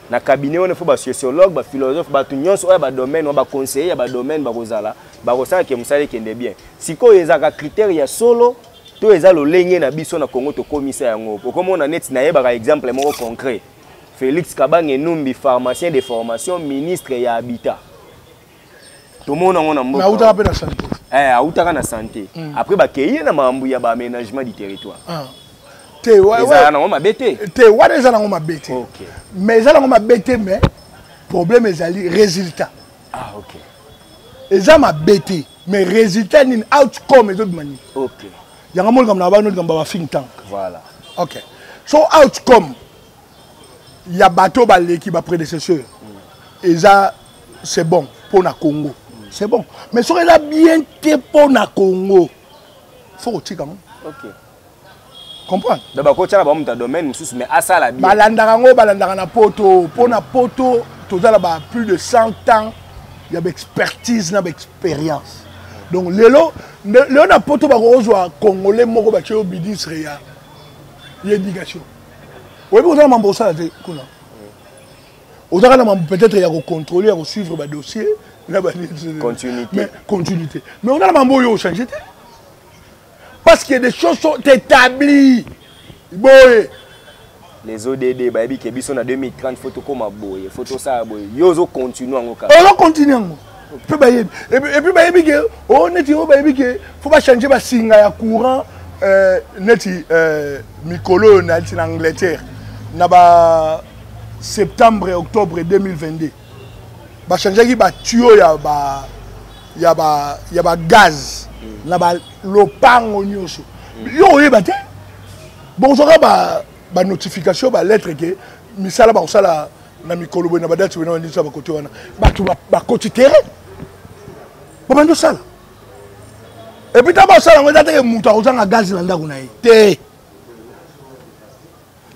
na cabinet wana fo basociologue baphilosophe bato nyonso oyo ya badomaine wana baconseiller ya badomaine bakozala bakosala ke mosala ekende bien sikoyo ezalaka critère ya solo to eza lolenge na biso na congo tokomisa yango okomona neti nayebaka exemple moko concret félix kabange numbi pharmacien de formation ministre ya habitat tomona yango na mboka autaka mpe na sante eh, autaka na sante hmm. après bakei ye na mambo ya baaménagement du territoire ah. te ezala nango mabe te te wana eza nango mabe te mais eza nango mabe te mais problème ezali résultat ah, okay. eza mabe te mais résultat nini outcome ezobima nini okay. yango mo likambo na bano likambo ya bafing tank voilà. okay. so outcome ya bato baleki baprédécesseur mm. eza c'est bon mpo na congo c'est bon mais soki eza bien te mpo na congo fo kotika yango okay. comprendre donc bakotyaka bango moto ya domaine mosusu mais asala bien balandaka yango balandaka na poto mpo na poto toza na ba plus de 100 ans ya baexpertise na baexpérience donc lelo lelo na poto bakozwa congolais moko batye yo ministre ya ya éducation oyebi kozala mambo osala te kuna ozaka na mambo peut-être ya kocontrole ya kosuivre badossier na bacontinuité continuité mais oza na mambo oyo ochange te parce que des choses sont établies boye les odd bayebi ke biso na 2030 fo tokóma boye fo tosala boye yo ozocontinue yango kaka ozocontinue yango mpe bayebi epuis bayebi ke o oh, neti oyo oh, bayebi ke fo bachange basinga ya courant euh, neti euh, mikolo oyo naliti na angleterre na ba septembre octobre 2022 bachangeaki batio ya ba ya ba ya ba gaz mm. na ba lopango nyonso mm. yo oyeba te bokozwaka ba ba notification ba lettre ke misala bakosala na mikolo boye na badati boye na bandisi ya bakote wana bato bakoti terrain babandi osala epuis ntango basala yango eza teke moto akozanga gazi na ndako na ye te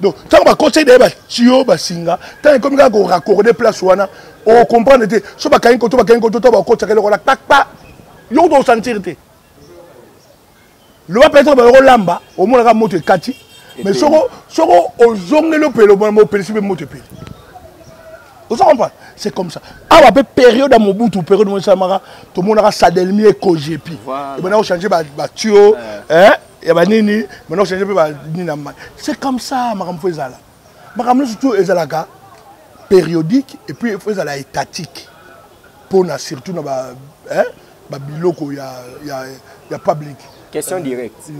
donc ntango bakosaki daye batio basinga ntango ekomi kaka koraccorde place wana okomprendre te so bakangi koto bakangi koto to bakosaka eloko wana kpakpa yo kutu osentir te loba mpe soko bayoko olamba omonaka moto ekati mais soko soko ozongeli opele omona opelisi mpe moto epeli oza comprendre c'est comme ça awa mpe période ya mobutu période moesalamaka tomonaka sadelmi ekojepi ebanda kochange batio ya banini maintenant ochange mpe banini na mai c'est comme ça makambo fo ezala makambo nyonso tu ezalaka périodique et puis fo ezala étatique mpo na surtout na babiloko ya, ya, ya public question directe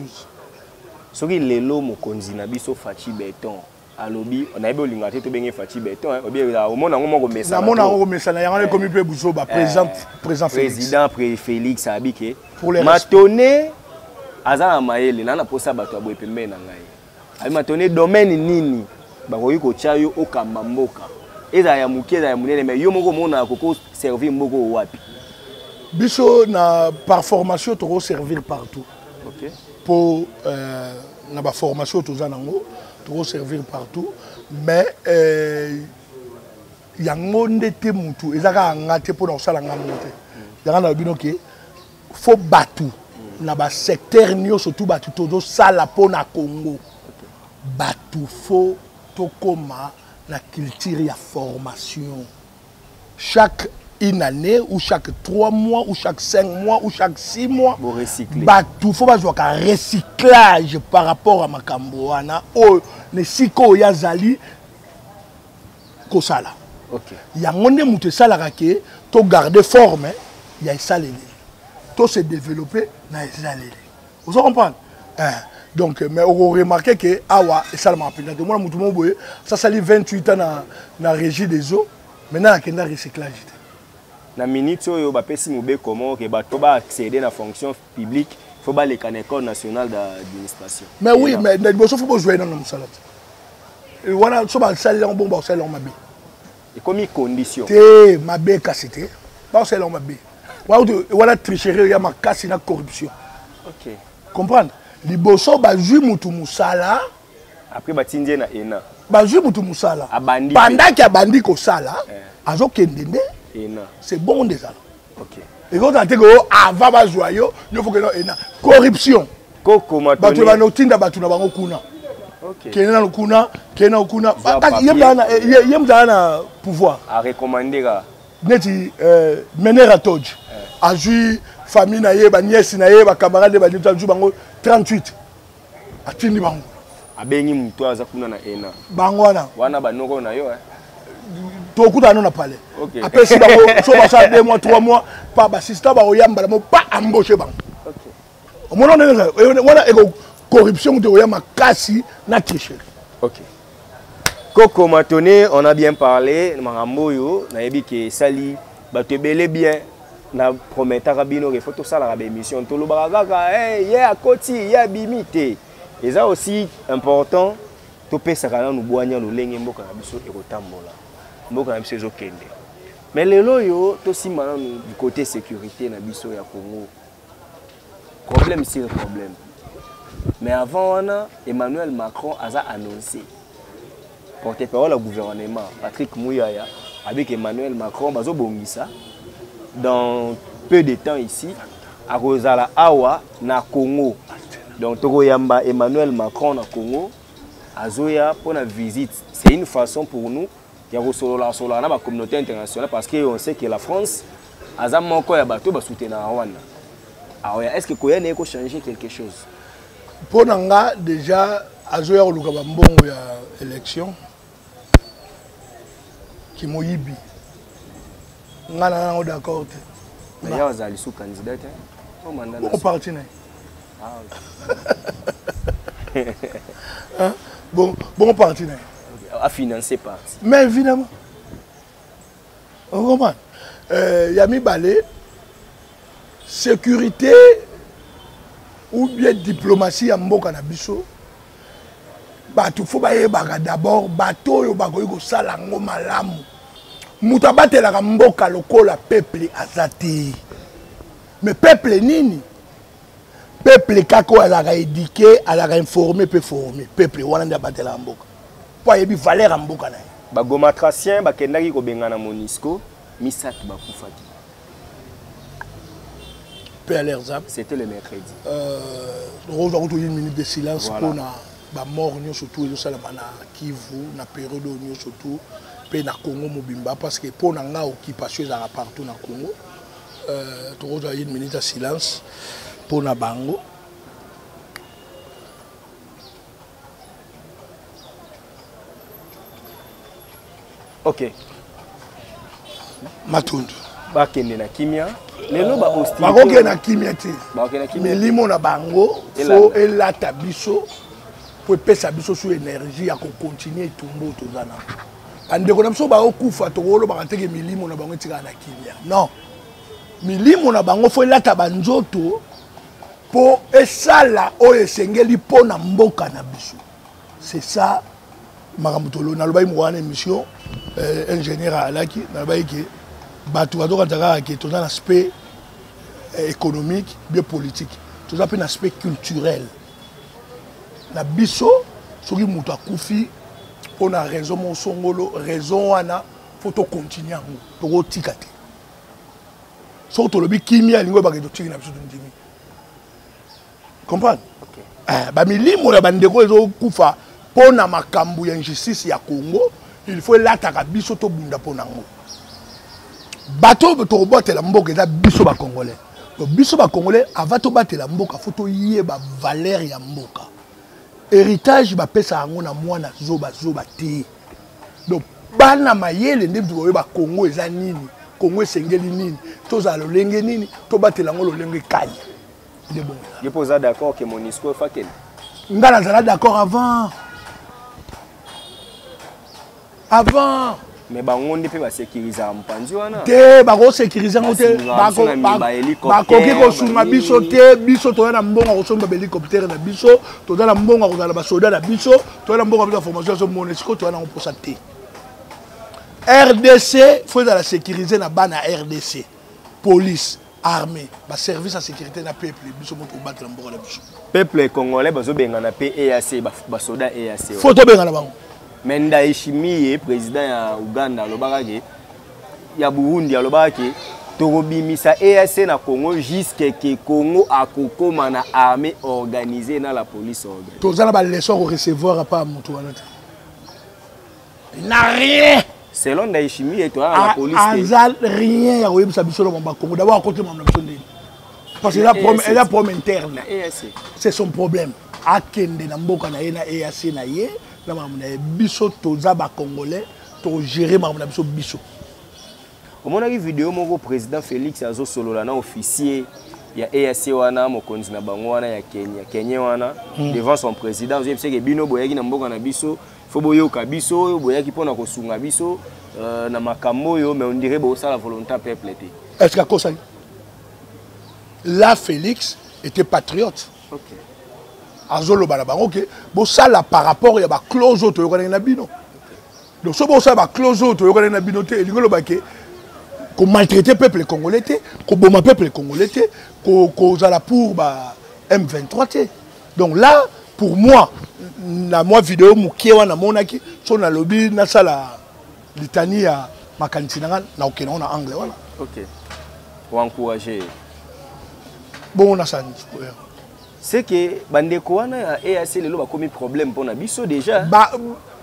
soki lelo mokonzi na biso faci beton alobi nayebi olinga te tobenge faci beton obiaa omona yango moko mesana namona yango komesana yango wana ekomi mpe buzoba président président félix abi ke matone aza na mayele naa na mposa bato ya boye pembeni na ngai abi matone domaine nini bakoki kotya yo okamba mboka ezala ya moke ezala ya monene mai yo moko omonaka koko servir mboka oyo wapi biso na par formation tokoservir partout okay. mpo euh, na baformation toza nango tokoservir partout mais euh, yango nde te motu eza kaka nga te mpo na kosala nga ngo te yanga na bino ke fo bato na basecteur nyonso tu bato tozosala mpo na congo bato fo tokóma na culture ya formation chaque une année ou chaque 3 mois ou chaque 5 mois ou chaque 6 mois bato fo bazwaka recyclage par rapport ya makambo wana oyo na esika oyo azali kosala okay. yango nde moto esalaka ke togarde forme ya esaleli to se développer na esaleli ozo comprendre eh. donc mais okoremarke ke awa esalamaka mpenza te omona motu moko boye sasali 28 ans na, na régie des eaux maintenant akenda recyclage te na minute oyo bapesi mobeko moko ke bato baaccéder na fonction publique fo baleka na école nationale d'administration mais oui Eba. mais na liboso fo bozwa ye nano na mosala te wana so basaleli yango bongo bakosaleli yango mabe ekomi condition te mabe kasi te bakosalela yango mabe wautu wana tricherie ya makasi na corruption okay. comprendre liboso bazwi mutu mosala après batindi ye na ena bazwi mutu mosala pendaki abandi kosala eh. azokende nde c'est bongo nde ezala ekozala te ke o ava bazwa yo yo fokena ena corruption bato ya bana otinda bato na bango kuna kende nano kuna kende nano kuna ye mzala na pouvoir neti euh, menera todge eh. azwi famille na ye baniese na ye bacamarade banitu azwi bango 38 atindi bango abengi moto oyo aza kuna na ena bango wana wana banoko na yo eh? tokutana no na palais okay. apesi bango so basala deux mois trois mois pa basista bakoyambala mo pa embauche bango okay. omona ndenge wana corruption kutu ekoya makasi na tricherie okay. Coco Matone, on a bien parlé, Maramboyo, nayebi ke sali, bato ebele bien, na prometaka bino ke faut tosalaka baémission, tolobaka kaka, hey, ye yeah, akoti, ye yeah, abimi te. Eza aussi important, topesaka nanu bwanya lolenge mboka na biso ekotambola. Mboka na biso ezokende. Mais lelo oyo tosimba nanu du côté sécurité na biso ya Congo. problème sur problème mais avant wana emmanuel macron aza annoncé porte parole ya gouvernement patrick muyaya abiki emmanuel macron bazobongisa dans peu de temps ici akozala awa na congo donc tokoyamba emmanuel macron na congo azoya mpo na visite c'est une façon pour nous ya kosololaka sololaka na ba communauté internationale parce que on sait que la france aza moko ya bato basoutenaka wana aoya ah est ce que koya na ye kochange quelque chose mpo na nga déjà azoya koluka bambongo ya élection kimoyibi nga na nango d'accord te mais yawa azala lisusu candidat te oparti na ye hein? bon bon parti na a financer parti mais évidemment okomana euh, ya mibale sécurité ou bien diplomatie ya mboka na biso bato fo bayebaka d'abord bato oyo bakoki kosala yango malamu moto abatelaka mboka lokola peuple aza te mais peuple nini peuple kaka oyo alaka éduqué alaka informé mpe formé peuple wana nde abatela ya mboka mpo ayebi valeur ya mboka na ye bagomatracien bakendaki kobengana monisco misato bakufaki mpe à leurs âmes c'était le mercredi euh, okozwa kutu une minute de silence mpo na bamort nyonso tu ezosalama na kivu na periode oyo nyonso tu mpe na congo mobimba parce que mpo na ngai occupation ezalaka partout na congo Euh, tokozwa une minute ya silence mpo na bango ok matundu bakende na kimia lelo bakokende na kimia te milimo na bango fo elata biso mpo epesa biso su énergie ya kokontinue etumbu toza na bandeko na biso baokufa tokolobaka te ke milimo na bango etikala na kimia non milimo na bango fo elata banzoto mpo esala oyo esengeli mpo na mboka na biso c'est ça makambo tolo nalobaki moko wana émission euh, ingénieur alaki nalobaki ke bato bazokata kaka ke toza na aspect euh, économique bien politique toza mpe na aspect culturel na biso soki moto akufi mpo na raison moko songolo raison wana fo tokontinue yango tokotika te soki tolobi kimia elingi oyebaka totiki na biso tondimi comprendre okay. eh, bamilimo ya bandeko ezokufa mpo na makambo ya injustice ya congo il faut elataka biso tobunda mpo na yango bato oyo tokobatela mboka eza biso bacongolais Donc biso ba congolais avant to batela mboka faut to yeba valeur ya mboka. Héritage ba pesa yango na mwana zoba zoba te. Donc bana mayele nde bitu ba Congo eza nini? Congo esengeli nini? Tozala lolenge nini? To batela yango lolenge kani? Nde bongo. Ye poza d'accord que Monisco fakele. Nga nazala d'accord avant. avant mais bango nde mpe basekirizaka mopanzi wana te bakosekirise yango te bakoki kosunga biso te biso toza na mbongo ya kosomba bahélicoptère na biso toza na mbongo ya kozala basoda na biso toza na mbongo ya biso ya formation yazo monesco toza nango mposa te rdc fo ezala sécurise na bana rdc police armée ba service ya sécurité na peuple biso moto obatela mboka na biso peuple congolais bazobengana mpe eac basoda eac fo tobengana bango me ndayishimiye président ya uganda alobaka ke ya burundi alobaka ke tokobimisa eac na congo jusque ke congo akokóma na armée organisée na la police organisée toza na baleçon ya korecevoir apa moto wana te na rien selon ndaishimi eto aa la police aza rien ya koyebisa biso na mamba kongo d'abord akoti mambo na biso ndeni parce que eza problème interne c'est son problème akende na mboka na ye na eac na ye na makambo na ye biso toza bacongolais togere makambo na biso biso omonaki video moko président félix azosolola na officier ya eac wana mokonzi na bango wana ya kenya kenye wana hmm. devant son président azoyebiseke bino boyaki na mboka na biso fo boyoka biso oyo boyaki mpona kosunga biso euh, na makambo oyo mais ondire bosala volonté peuple te est ce que akosani la félix était patriote okay. azoloba na bango ke bosala par rapport ya baclose oyo toyokanaki na bino donc soki bosala baclose oyo toyokanaki na bino te elingi oloba ke komaltraite peuple congolais te koboma peuple congolais te kozala pour ba m23 te donc là pour moi na mwa video moke wana namonaki so nalobi nasala litanie ya makanisi na ngai nakokenda ngo na angle wana ok oencourage bongo nasala eh. c'est que bandeko wana ya eac lelo bakomi problème mpo na biso déjà ba,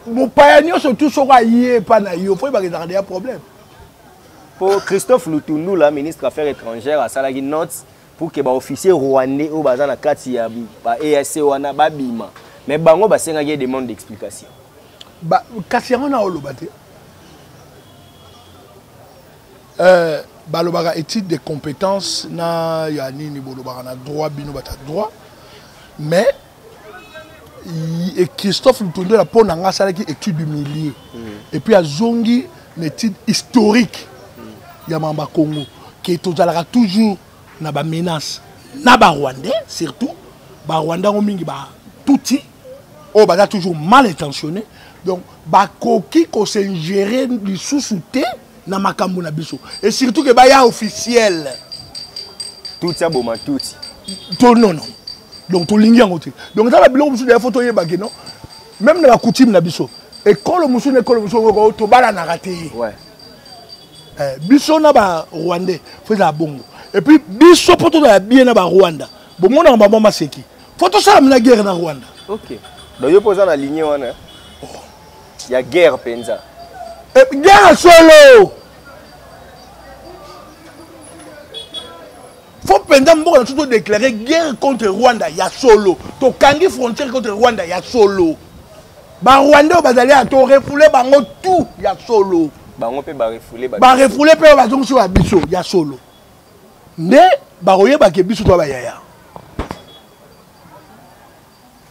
mopaya nyonso tu soko aye epa na yo mpo ebaka ezalaka deya problème mpo christophe lutundula ministre affaires étrangères asalaki note pour que ba officier rwandais oyo baza na kati ya ba EAC wana babima mais bango basengaki demande d'explication ba kasi yango na oloba te euh, balobaka étude de compétence na ya nini bolobaka na droit bino bata droit mais et Christophe Lutondo la pona nga salaki étude du milieu mm. et puis azongi une étude historique mm. ya mamba Congo qui tozalaka toujours na ba menace na ba rwandais surtout ba rwandais ngo mingi ba tuti oyo baza toujours mal intentionné donc bakoki kosingere lisusu te na makambo na biso et surtout ke baya officiel tutsi aboma tutsi to non non donc tolingi yango te donc eza na biloko mosusu deya fo toyebake non même na bacoutume na biso ekolo mosusu na ekolo mosusu tobalanaka te ye eh, biso na barwandais fo ezala bongo epuis biso mpo tozala bie na barwanda bomonaka bamwa maseki fo tosala mina guerre na rwanda donc yo mpo oza na ligne wana eh? ya guerre mpenza eh, guerre solo fo mpenza mboka na biso todeklare guerre contre rwanda ya solo tokangi frontière contre rwanda ya solo barwandais oyo bazali ya torefoule bango tout ya solo bango mpe barefoule barefoule mpe oyo bazongisi oyo ya biso ya solo nde bakoyebake biso twa bayaya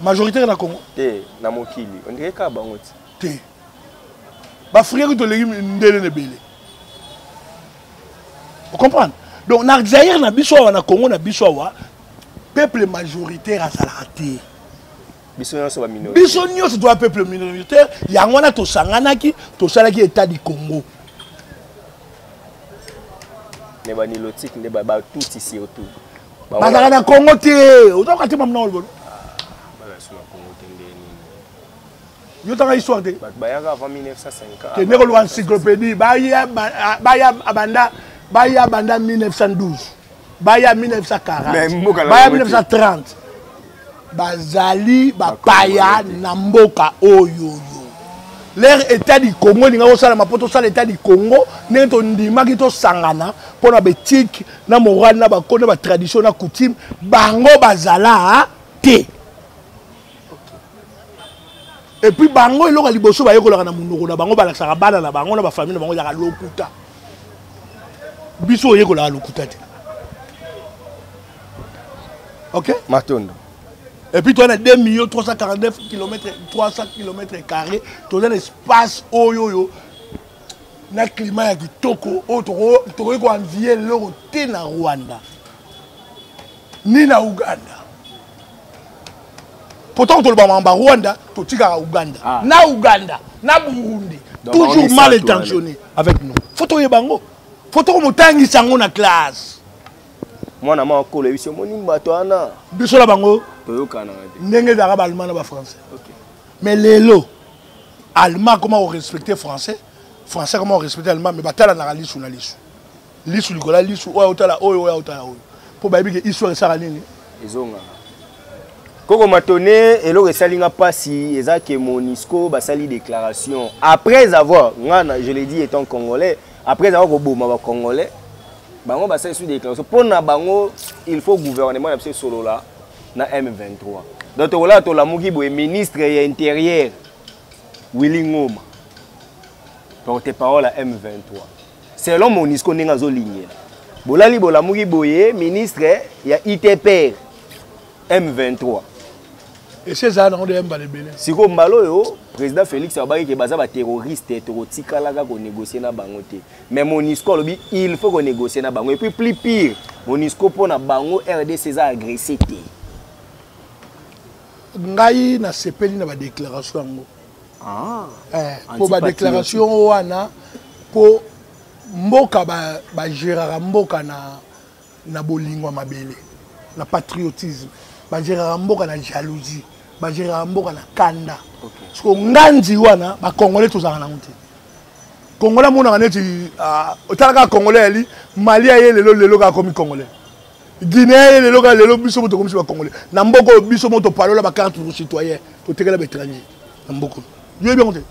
majoritaire na congo te na mokili ondire kaka bango ti te baafrika kutu oleki ndele na ebele ocomprendre donc na zaire na biso awa na congo na biso awa peuple majoritaire azalaka te biso nyonso baminorité biso nyonso toa peuple minoritaire yango wana tosanganaki tosalaki etat du congo me banilotike nde batutsi surtout bazalaka na congo te oza koka te mamina olobolo yo tanga histoire te kende koluka encyclopédie baya abanda baya abanda 1912 baya 1940 baya 1930 bazali bapaya na mboka oyo lere etat du congo elinga kosala mapoto osala etat du congo ndenge tondimaki tosangana mpo na baetike na morale na bakoni na batradition na coutume bango bazala te epuis bango eloko ya liboso bayekolaka na monoko na bango balakisaka bana na bango na bafamille na bango ezaka lokuta biso oyekolaka lokuta te ok matondo epuis toza na 2 million 349 km 300 km carré toza na espace oyo oyo na climat ya kitoko oyo tokoki koanvie eloko te na rwanda ni na uganda pourtant tolobaka makambo ya rwanda totikaka uganda ah. na uganda na burundi toujours mal intentionné avec nous fo toyeba yango fo tokomotangisa yango na classe mwana mwa kolo yebisi omoni bato wana biso na bango toyokanaka te ndenge ezalaka baallemand na bafrançais okay. mais lelo allemand akoma korespecte français français akoma korespecte allemand mais batalanaka lisu na lisu lisu likolo ya lisu oyo aotala oyo oyo aotala oyo mpo bayebi ke histoire esaka nini ezongaka koko matone eloko esali nga mpasi eza ke monisco basali déclaration après avoir ngana je le dis étant congolais après avoir koboma bacongolais bango basali su déclaration mpo na bango il faut gouvernement na biso esolola na m23 donc tokolala tolamuki boye ministre ya intérieur willi ngoma porte parole ya m23 selon monisco ndenge azolingela bolali bolamuki boye ministre ya itpr m23 esi ezala nango deya mbala ebele sikoyo mbala oyo président félix abaki ke baza baterroriste tokotikalaka konégocie na bango te mais monisco alobi il faut ko négocier na bango et puis plus pire monisco mpo na bango rdc eza agressé te ngai nasepeli na badéclaration yango ah, eh, mpo badéclaration wana mpo mboka bagéraka ba mboka na na bolingo ya mabele na patriotisme bageraka mboka na jalousie bageraka mboka na kanda siko nganzi wana bacongolais tozalaka nango te congolais amonaka neti ah, otalaka congolais yali mali aye lelo lelo kaka komi congolais guinée aye lelo kaka lelo biso mo tokomisi bacongolais na mboka oyo biso mo topalola bacarte citoyen totekela baétranger na mboka oyo yoyebi yango te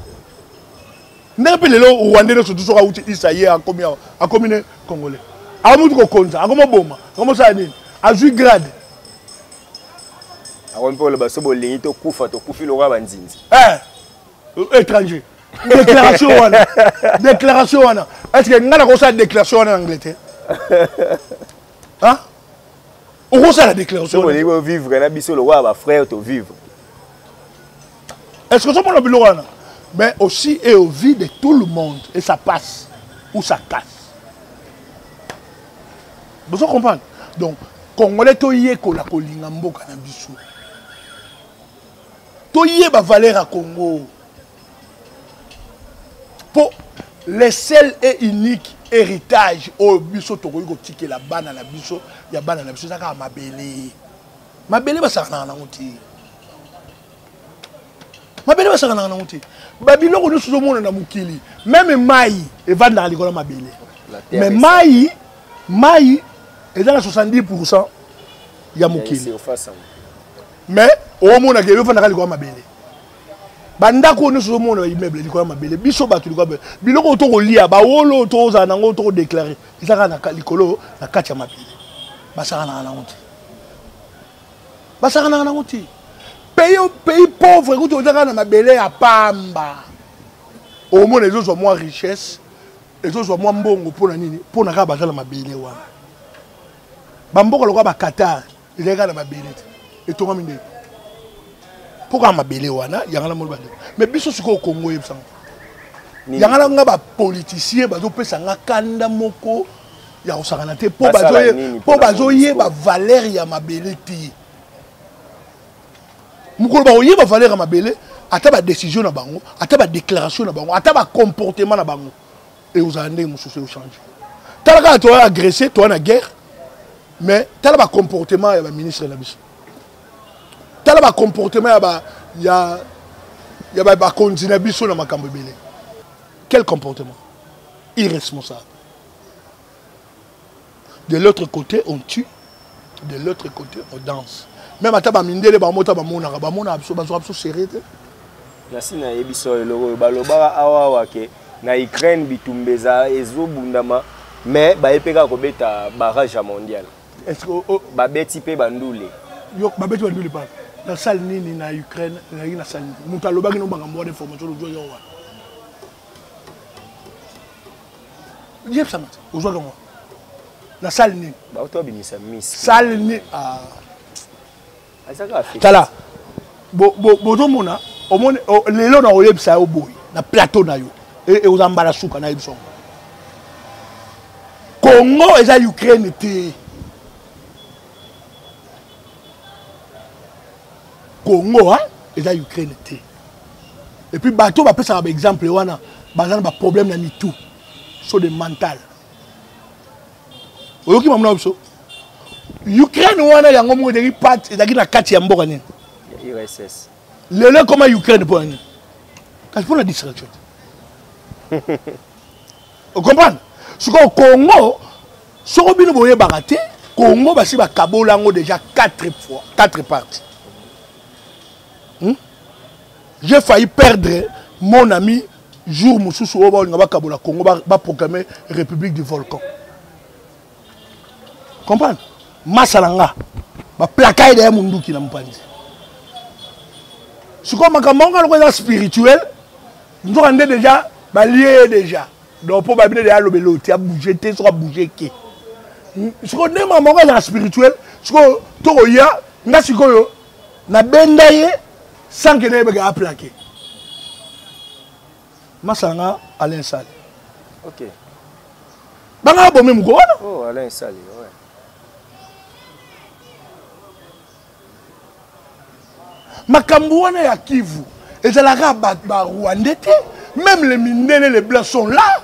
ndenge mpe lelo rwande nyonso tu soki awuti isa ye akomi awa akomi ne congolais akomi kokonza akomoboma akomosala nini azwi grade akomi mpe oloba so bolingi tokufa tokufi lokola banzinzi eh, étranger déclaration wana déclaration wana est ce que ngai nakosala déclaration wana na angleterre okosala déclaration vivre na biso lokola bafrère tovivre Est-ce que sommes biloko wana? Mais aussi et au vie de tout le monde et ça passe ou ça casse. Vous comprenez Donc congolais to yekola kolinga mboka na biso. To yeba valeur à Congo. Pour le seul et unique héritage oyo biso tokoki kotikela bana na biso ya bana na biso eza kaka mabele mabele basakanaka nango te mabele basakanaka nango te babiloko nyonso ozomona na mokili meme mai evandaka likolo ya mabele mais mai mai eza na 70 pourcent ya mokili mais omonaka eyo efandaka likolo ya mabele bandako oyo nyonso ozomona baimmeuble likolo ya mabele biso bato likolo ya biloko oyo tokolia bawolo oyo tozala nango tokodeklare ezaka likolo na kati ya mabele basakanaka nango te basakanaka nango ti pays pays pauvre kutu oza kaka na mabele ya pamba omona ezozwa mwa richesse ezozwa mwa mbongo mpo na nini mpo na kaka baza na mabele wana bamboka lokola bakatar ezali kaka na mabele te etongami ndenge mpo kaka mabele wana yanga na moloba ndenge mais biso sikoyo kongo oyebisa ngo yanga na nga bapoliticien bazopesa nga kanda moko ya kosakana te mpo bazoyeba valeur ya mabele te mokolo bakoyeba valeur ya mabele ata badécision na bango ata badéclaration na bango ata bacomportement na bango ekozala ndenge mosusu eochange tala kaka toya agresse toya na guerre mais tala bacomportement ya baministre na biso tala bacomportement ya ba, ya, ya bakonzi na biso na makambo ebele quel comportement irresponsable de l'autre côté on tue de l'autre côté on danse même ata bamindele bango ta bamonaka bamonaka biso bazwaka biso serie te nasi nayebi so eloko oyo balobaka awawa ke na ukraine bitumba eza ezobundama mais baye mpe kaka kobeta barrage ya mondial babeti mpe bandule babeti bandule pa na sale nini na ukraine ezalaki na sale nini moto alobaki no makambo wana information ozoyowa yebisa nga ozwaka mwa na sale nini bauto babimisa mis sale nini ah. tala bozomona omoni lelo na koyebisa yo boye na plateau na yo ekoza e, mbala suka nayebisa yango congo eza ukraine te congo eza ukraine te et puis bato bapesaka ba exemple wana baza na baproblème na mitu so de mental oyoki mamona biso ukraine wana yango moko ezalaki pat ezalaki na kati ya mboka nini lelo ekoma ukraine mpo na nini kasi mpo na distraction te ocomprendre sikoyo congo soko bino boyebaka te congo basi bakabola yango déjà 4 fois 4 partie hmm? j'ai failli perdre mon ami jour mosusu oyo baolinga bakabola congo baproclame ba république du volcan comprendre masa na nga baplaka ye daya monduki na mopanzi sikoyo makambo yango aloko eza spirituel nzoka nde deja balie ye deja donc mpo babine deja alobela oyo te abouge te soko abouge ke sikoyo nde mama yango azala spirituel sikoyo tokoya nga sikoyo nabenga ye sans que nayebaka aplake masanga alain sale okay. banga abomi moko wana oh, alain sale ouais. makambo wana ya kivu ezalaka barwandais te même les mindele les blancs sont là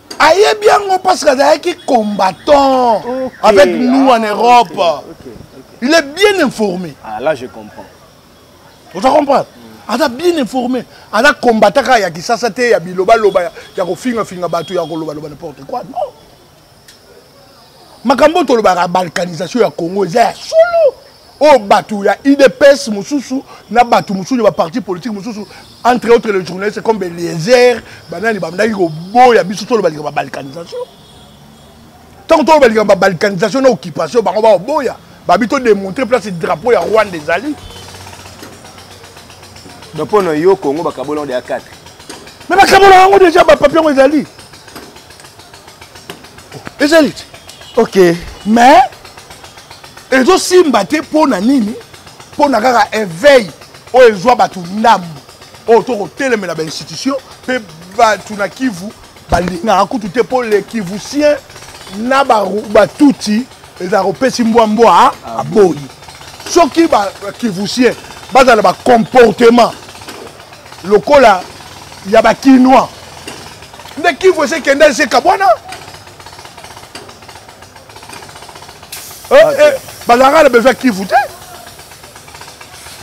ayebi yango parce que azalaki combattant okay. avec nous ah, en europe okay. Okay. il est bien informé ah, là je comprends oza comprendre mm. aza bien informé aza combattant kaka ya kisasa te ya bilobaloba ya kofingafinga bato ya kolobaloba n'importe quoi non makambo oyo tolobaka balkanisation ya congo eza ya solo oyo bato ya udps mosusu na bato mosusu ya baparti politike mosusu entre autres le journaliste comme eliezer banani bandaki koboya biso tolo balinga babalkanisation ntango tolo balinga babalkanisation na occupation bango bakoboya babi todemontre place drapeau ya rwanda ezali donc mpo na yo congo bakabola yango deja 4 me bakabola yango deja bapapie yango ezali ezali te ok mais ezosimba te mpo na nini mpo na kaka eveil oyo ezwa bato ndambo oyo tokotelemela bainstitution mpe bato na kivu balingaka kutu te mpo le kivusien na batuti ezala kopesi mbwa mbwa ah, ah, aboyi soki bakivusien bazala bacomportement lokola ya bakinois nde kivu esekenda esekabwana eh, eh, balanga na besoin kivu te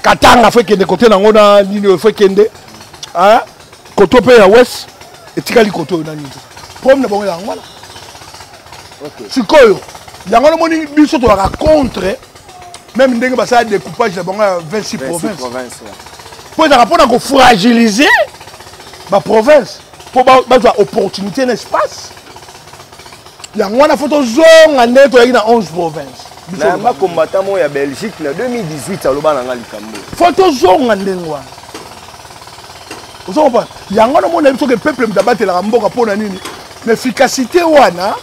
katanga fo ekende kote nango na nini oyo fo ekende koto mpe ya west etikali koto oyo na nini problème na bango yango wana sikoyo yango namoni biso tolaka contre même ndenge basala découpage na bango ya 26 province mpo ezalaka mpo na kofragiliser baprovince mpo bazwa opportunité na espace yango wana fo tozonga nde toyaki na 11 province nayamba combattant moko ya belgique na 2018 aloba na nga likambo fo tozonga ndenge wana ozo comprendre yango wana omona yebi soki peuple moto abatelaka mboka mpo na nini na efficacité wana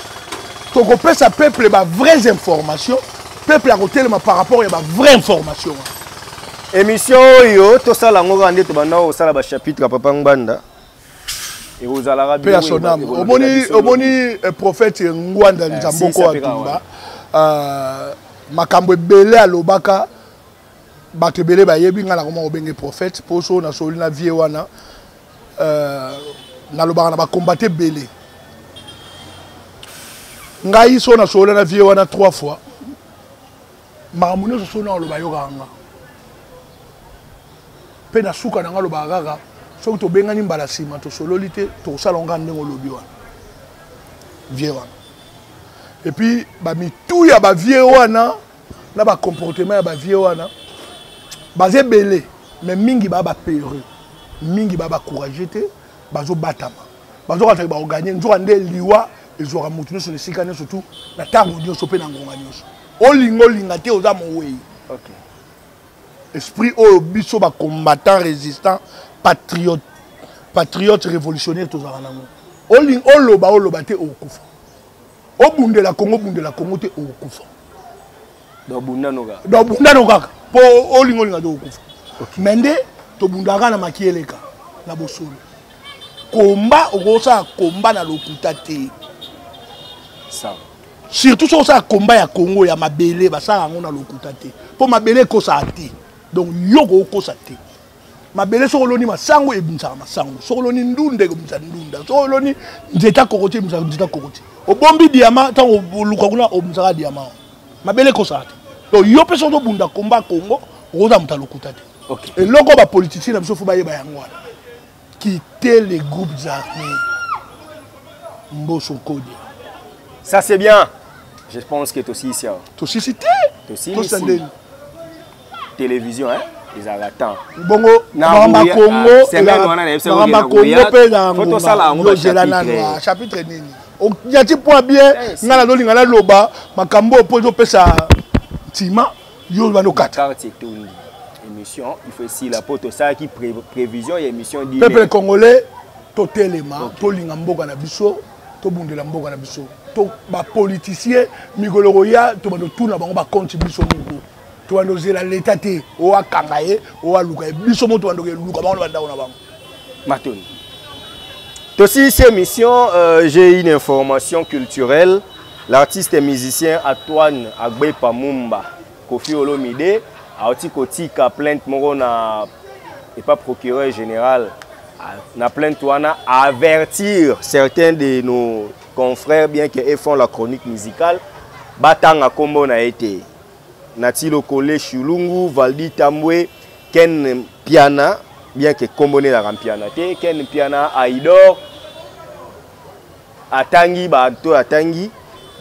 tokopesa peuple ba vraies informations peuple akotelema par rapport ya ba vraie information wana émission oyo tosala yango kaka nde tobanda kosala bachapitre ya papa ngbanda ekozalaka mpe ya sonam omoni omoni eh, prophète ngwanda eh, nzamboko ya tumba ah, makambo ebele alobaka bato ebele bayebi ngai nakoma kobenge prophète mpo so nasoli na vie wana eh, nalobaka na bakombate ebele ngai so nasolola na vie wana trois fois makambo nyonso soki nanga loba yokaka nga mpe na suka na nga lobaka kaka soki tobengani mbala nsima tosololi te tokosala ngai ndenge olobi wana vie wana epuis bamitu ya bavie wana na bacomportement ya bavie wana baza ebele me mingi baa bapeureux mingi baa bacourage te bazobatama bazokataki baoganie nzoka nde liwa ezwaka moto nyonso na esika nyonso tu na ntango nyonso mpe na ngonga nyonso olinga olinga te oza mowei okay. esprit oyo biso bacombattant résistant patriote patriote révolutionnaire tozalaka nango olinga oloba oloba te okokufa obundela kongo obundela kongo te okokufa dobundano kaka mpo olinga olinga te okokufa me nde tobundaka na makieleka na bosolo komba okosala komba na lokuta te sawa surtout soki osala combat ya congo ya mabele basala yango na lokuta te mpo mabele ekosaka te donc yo kokosa te mabele soki oloni masango ebimisaka masango soki oloni ndunda ekobimisa ndunda soki oloni nzete akokoti ebimisaka nzete akokoti obombi diama ntango oluka kuna obimisaka diama mabele ekosaka te donc yo mpe soki ozobunda komba congo okozala moto ya lokuta te eloko bapolitisien na biso fo bayeba yango wana Quittez les groupes armés. Mboso Kodia. Ça c'est bien. Je pense que aussi ici. Aussi ici. Aussi ici. Télévision, hein. ezalaka temps bongo makambo ya kongo makambo kongo mpe ezalakayozela nano chapitre nini yati mpo ya bien ngai nazolinga naloba makambo oyo mpo ezopesa ntima yo olobani okata émission il faut esila mpo tosalaki prévision ya émission di peuple congolais totelema tolinga mboka na biso tobundela mboka na biso to bapoliticien mikolo koya tobanda otuna bango bakonti biso moko tobanda ozela leta te oyo akanga ye oyo aluka ye biso moko tobanda okeluka bango na bandako na bango Matoni. Tosi cette émission, euh, j'ai une information culturelle. L'artiste et musicien Antoine Agbepa Mumba, Kofi Olomide, a aussi kotika plainte moko na et pas procureur général na plainte wana avertir certains de nos confrères bien que font la chronique musicale batanga kombo na été. Nati Lokole, Shulungu, Valdi Tambwe, Ken Mpiana, bien que kombo nelaka Mpiana te, Ken Mpiana, Aidor, atangi bato atangi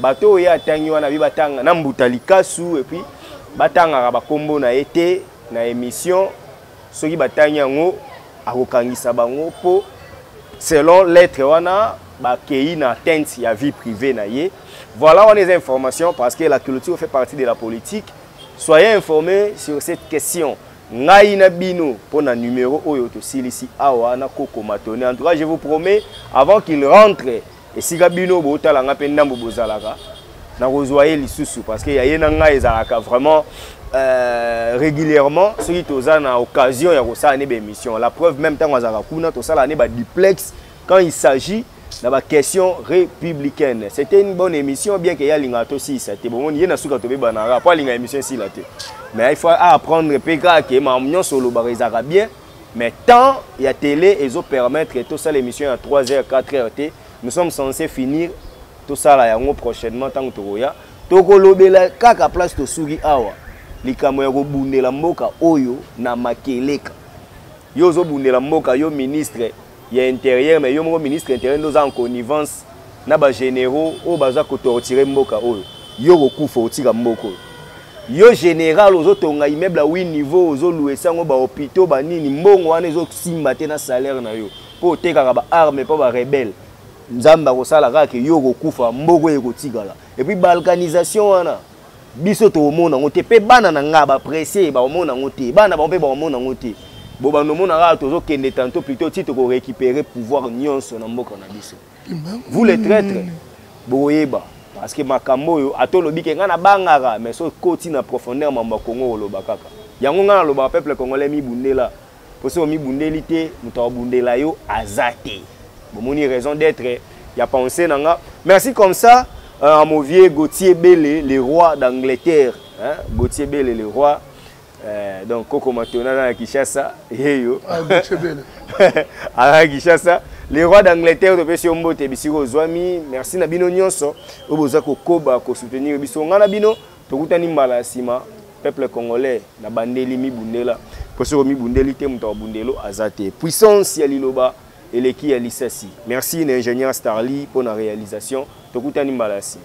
bato oyo ye atangi wana bi batanga na mbuta likasu epuis batangaka bakombo na ye te na émission soki batangi yango akokangisa bango mpo selon lettre wana bakei na atteinte ya vie privée na ye voilà wana eza information parce que la culture fait partie de la politique soyez informé sur cette question ngai na bino mpo na numero oyo tosilisi awa na kokomatone en tout cas je vous promets avant qu'il rentre esika bino botala nga mpe ndambo bozalaka nakozwa ye lisusu parce que ya ye na ngai ezalaka vraiment euh, régulièrement soki toza na occasion ya kosala ne baémission la preuve même ntango azalaka kuna tosala ne baduplex quand il s'agit na baquestion républicaine c'était une bonne émission bien ke ye alingaka tosilisa te bomoni ye na suka tobebanaka mpo alingaka émission esila te mais il faut aapprendre mpe kaka ke makambo nyonso olobaka ezalaka bien mais temps ya télé ezo permettre tosala émission ya 3 heures 4 heures te nous sommes censés finir tosala yango prochainement ntango tokoya tokolobela kaka place tosuki awa likambo ya kobundela mboka oyo na makeleka yo ozobundela mboka yo ministre ya interieur mais yo moko ministre interieur nde oza en connivence na ba généraux oyo baza kotortire mboka oyo yo kokufa otika mboka oyo yo général ozotonga immeuble ya 8 niveau ozoluesa yango bahopitaux banini mbongo wana ezosimba te na salaire na yo mpo otekaka baarme mpo barebele nzambe akosala kaka ke yo okokufa mboko ekotikala epuis balkanisation wana biso tokomona yango te mpe bana na ngai bapresse bakomona yango te bana na bango mpe bakomona yango te bo bando omona kaka tozokende tanto plutôt ti tokorécupere pouvoir nyonso na mboka na biso vous le traitre bokoyeba parce que makambo oyo ata olobi ke ngai nabangaka mais so koti na profondeur mambo ya kongo koloba kaka yango ngai nalobaka peuple congolais mibundela mpo soki omibundeli te moto akobundela yo aza te bomoni raison d'être ya pensée na nga merci comme ça euh, à mon vieux Gauthier Bele le roi d'Angleterre hein? Gauthier Bele le roi euh, donc koko matona na Kinshasa yeyo ah, Gauthier Bele à Kinshasa le roi d'angleterre topesi yo mbote bisika ozwami merci na bino nyonso oyo boza kokoba kosoutenir biso ngai na bino Tokutani mbala ya sima peuple congolais na bandeli mibundela mpo soki omibundeli te moto abundelo aza te puissance ya liloba eleki ya lisasi merci na ingénieur starly mpo na réalisation tokutani mbala ya nsima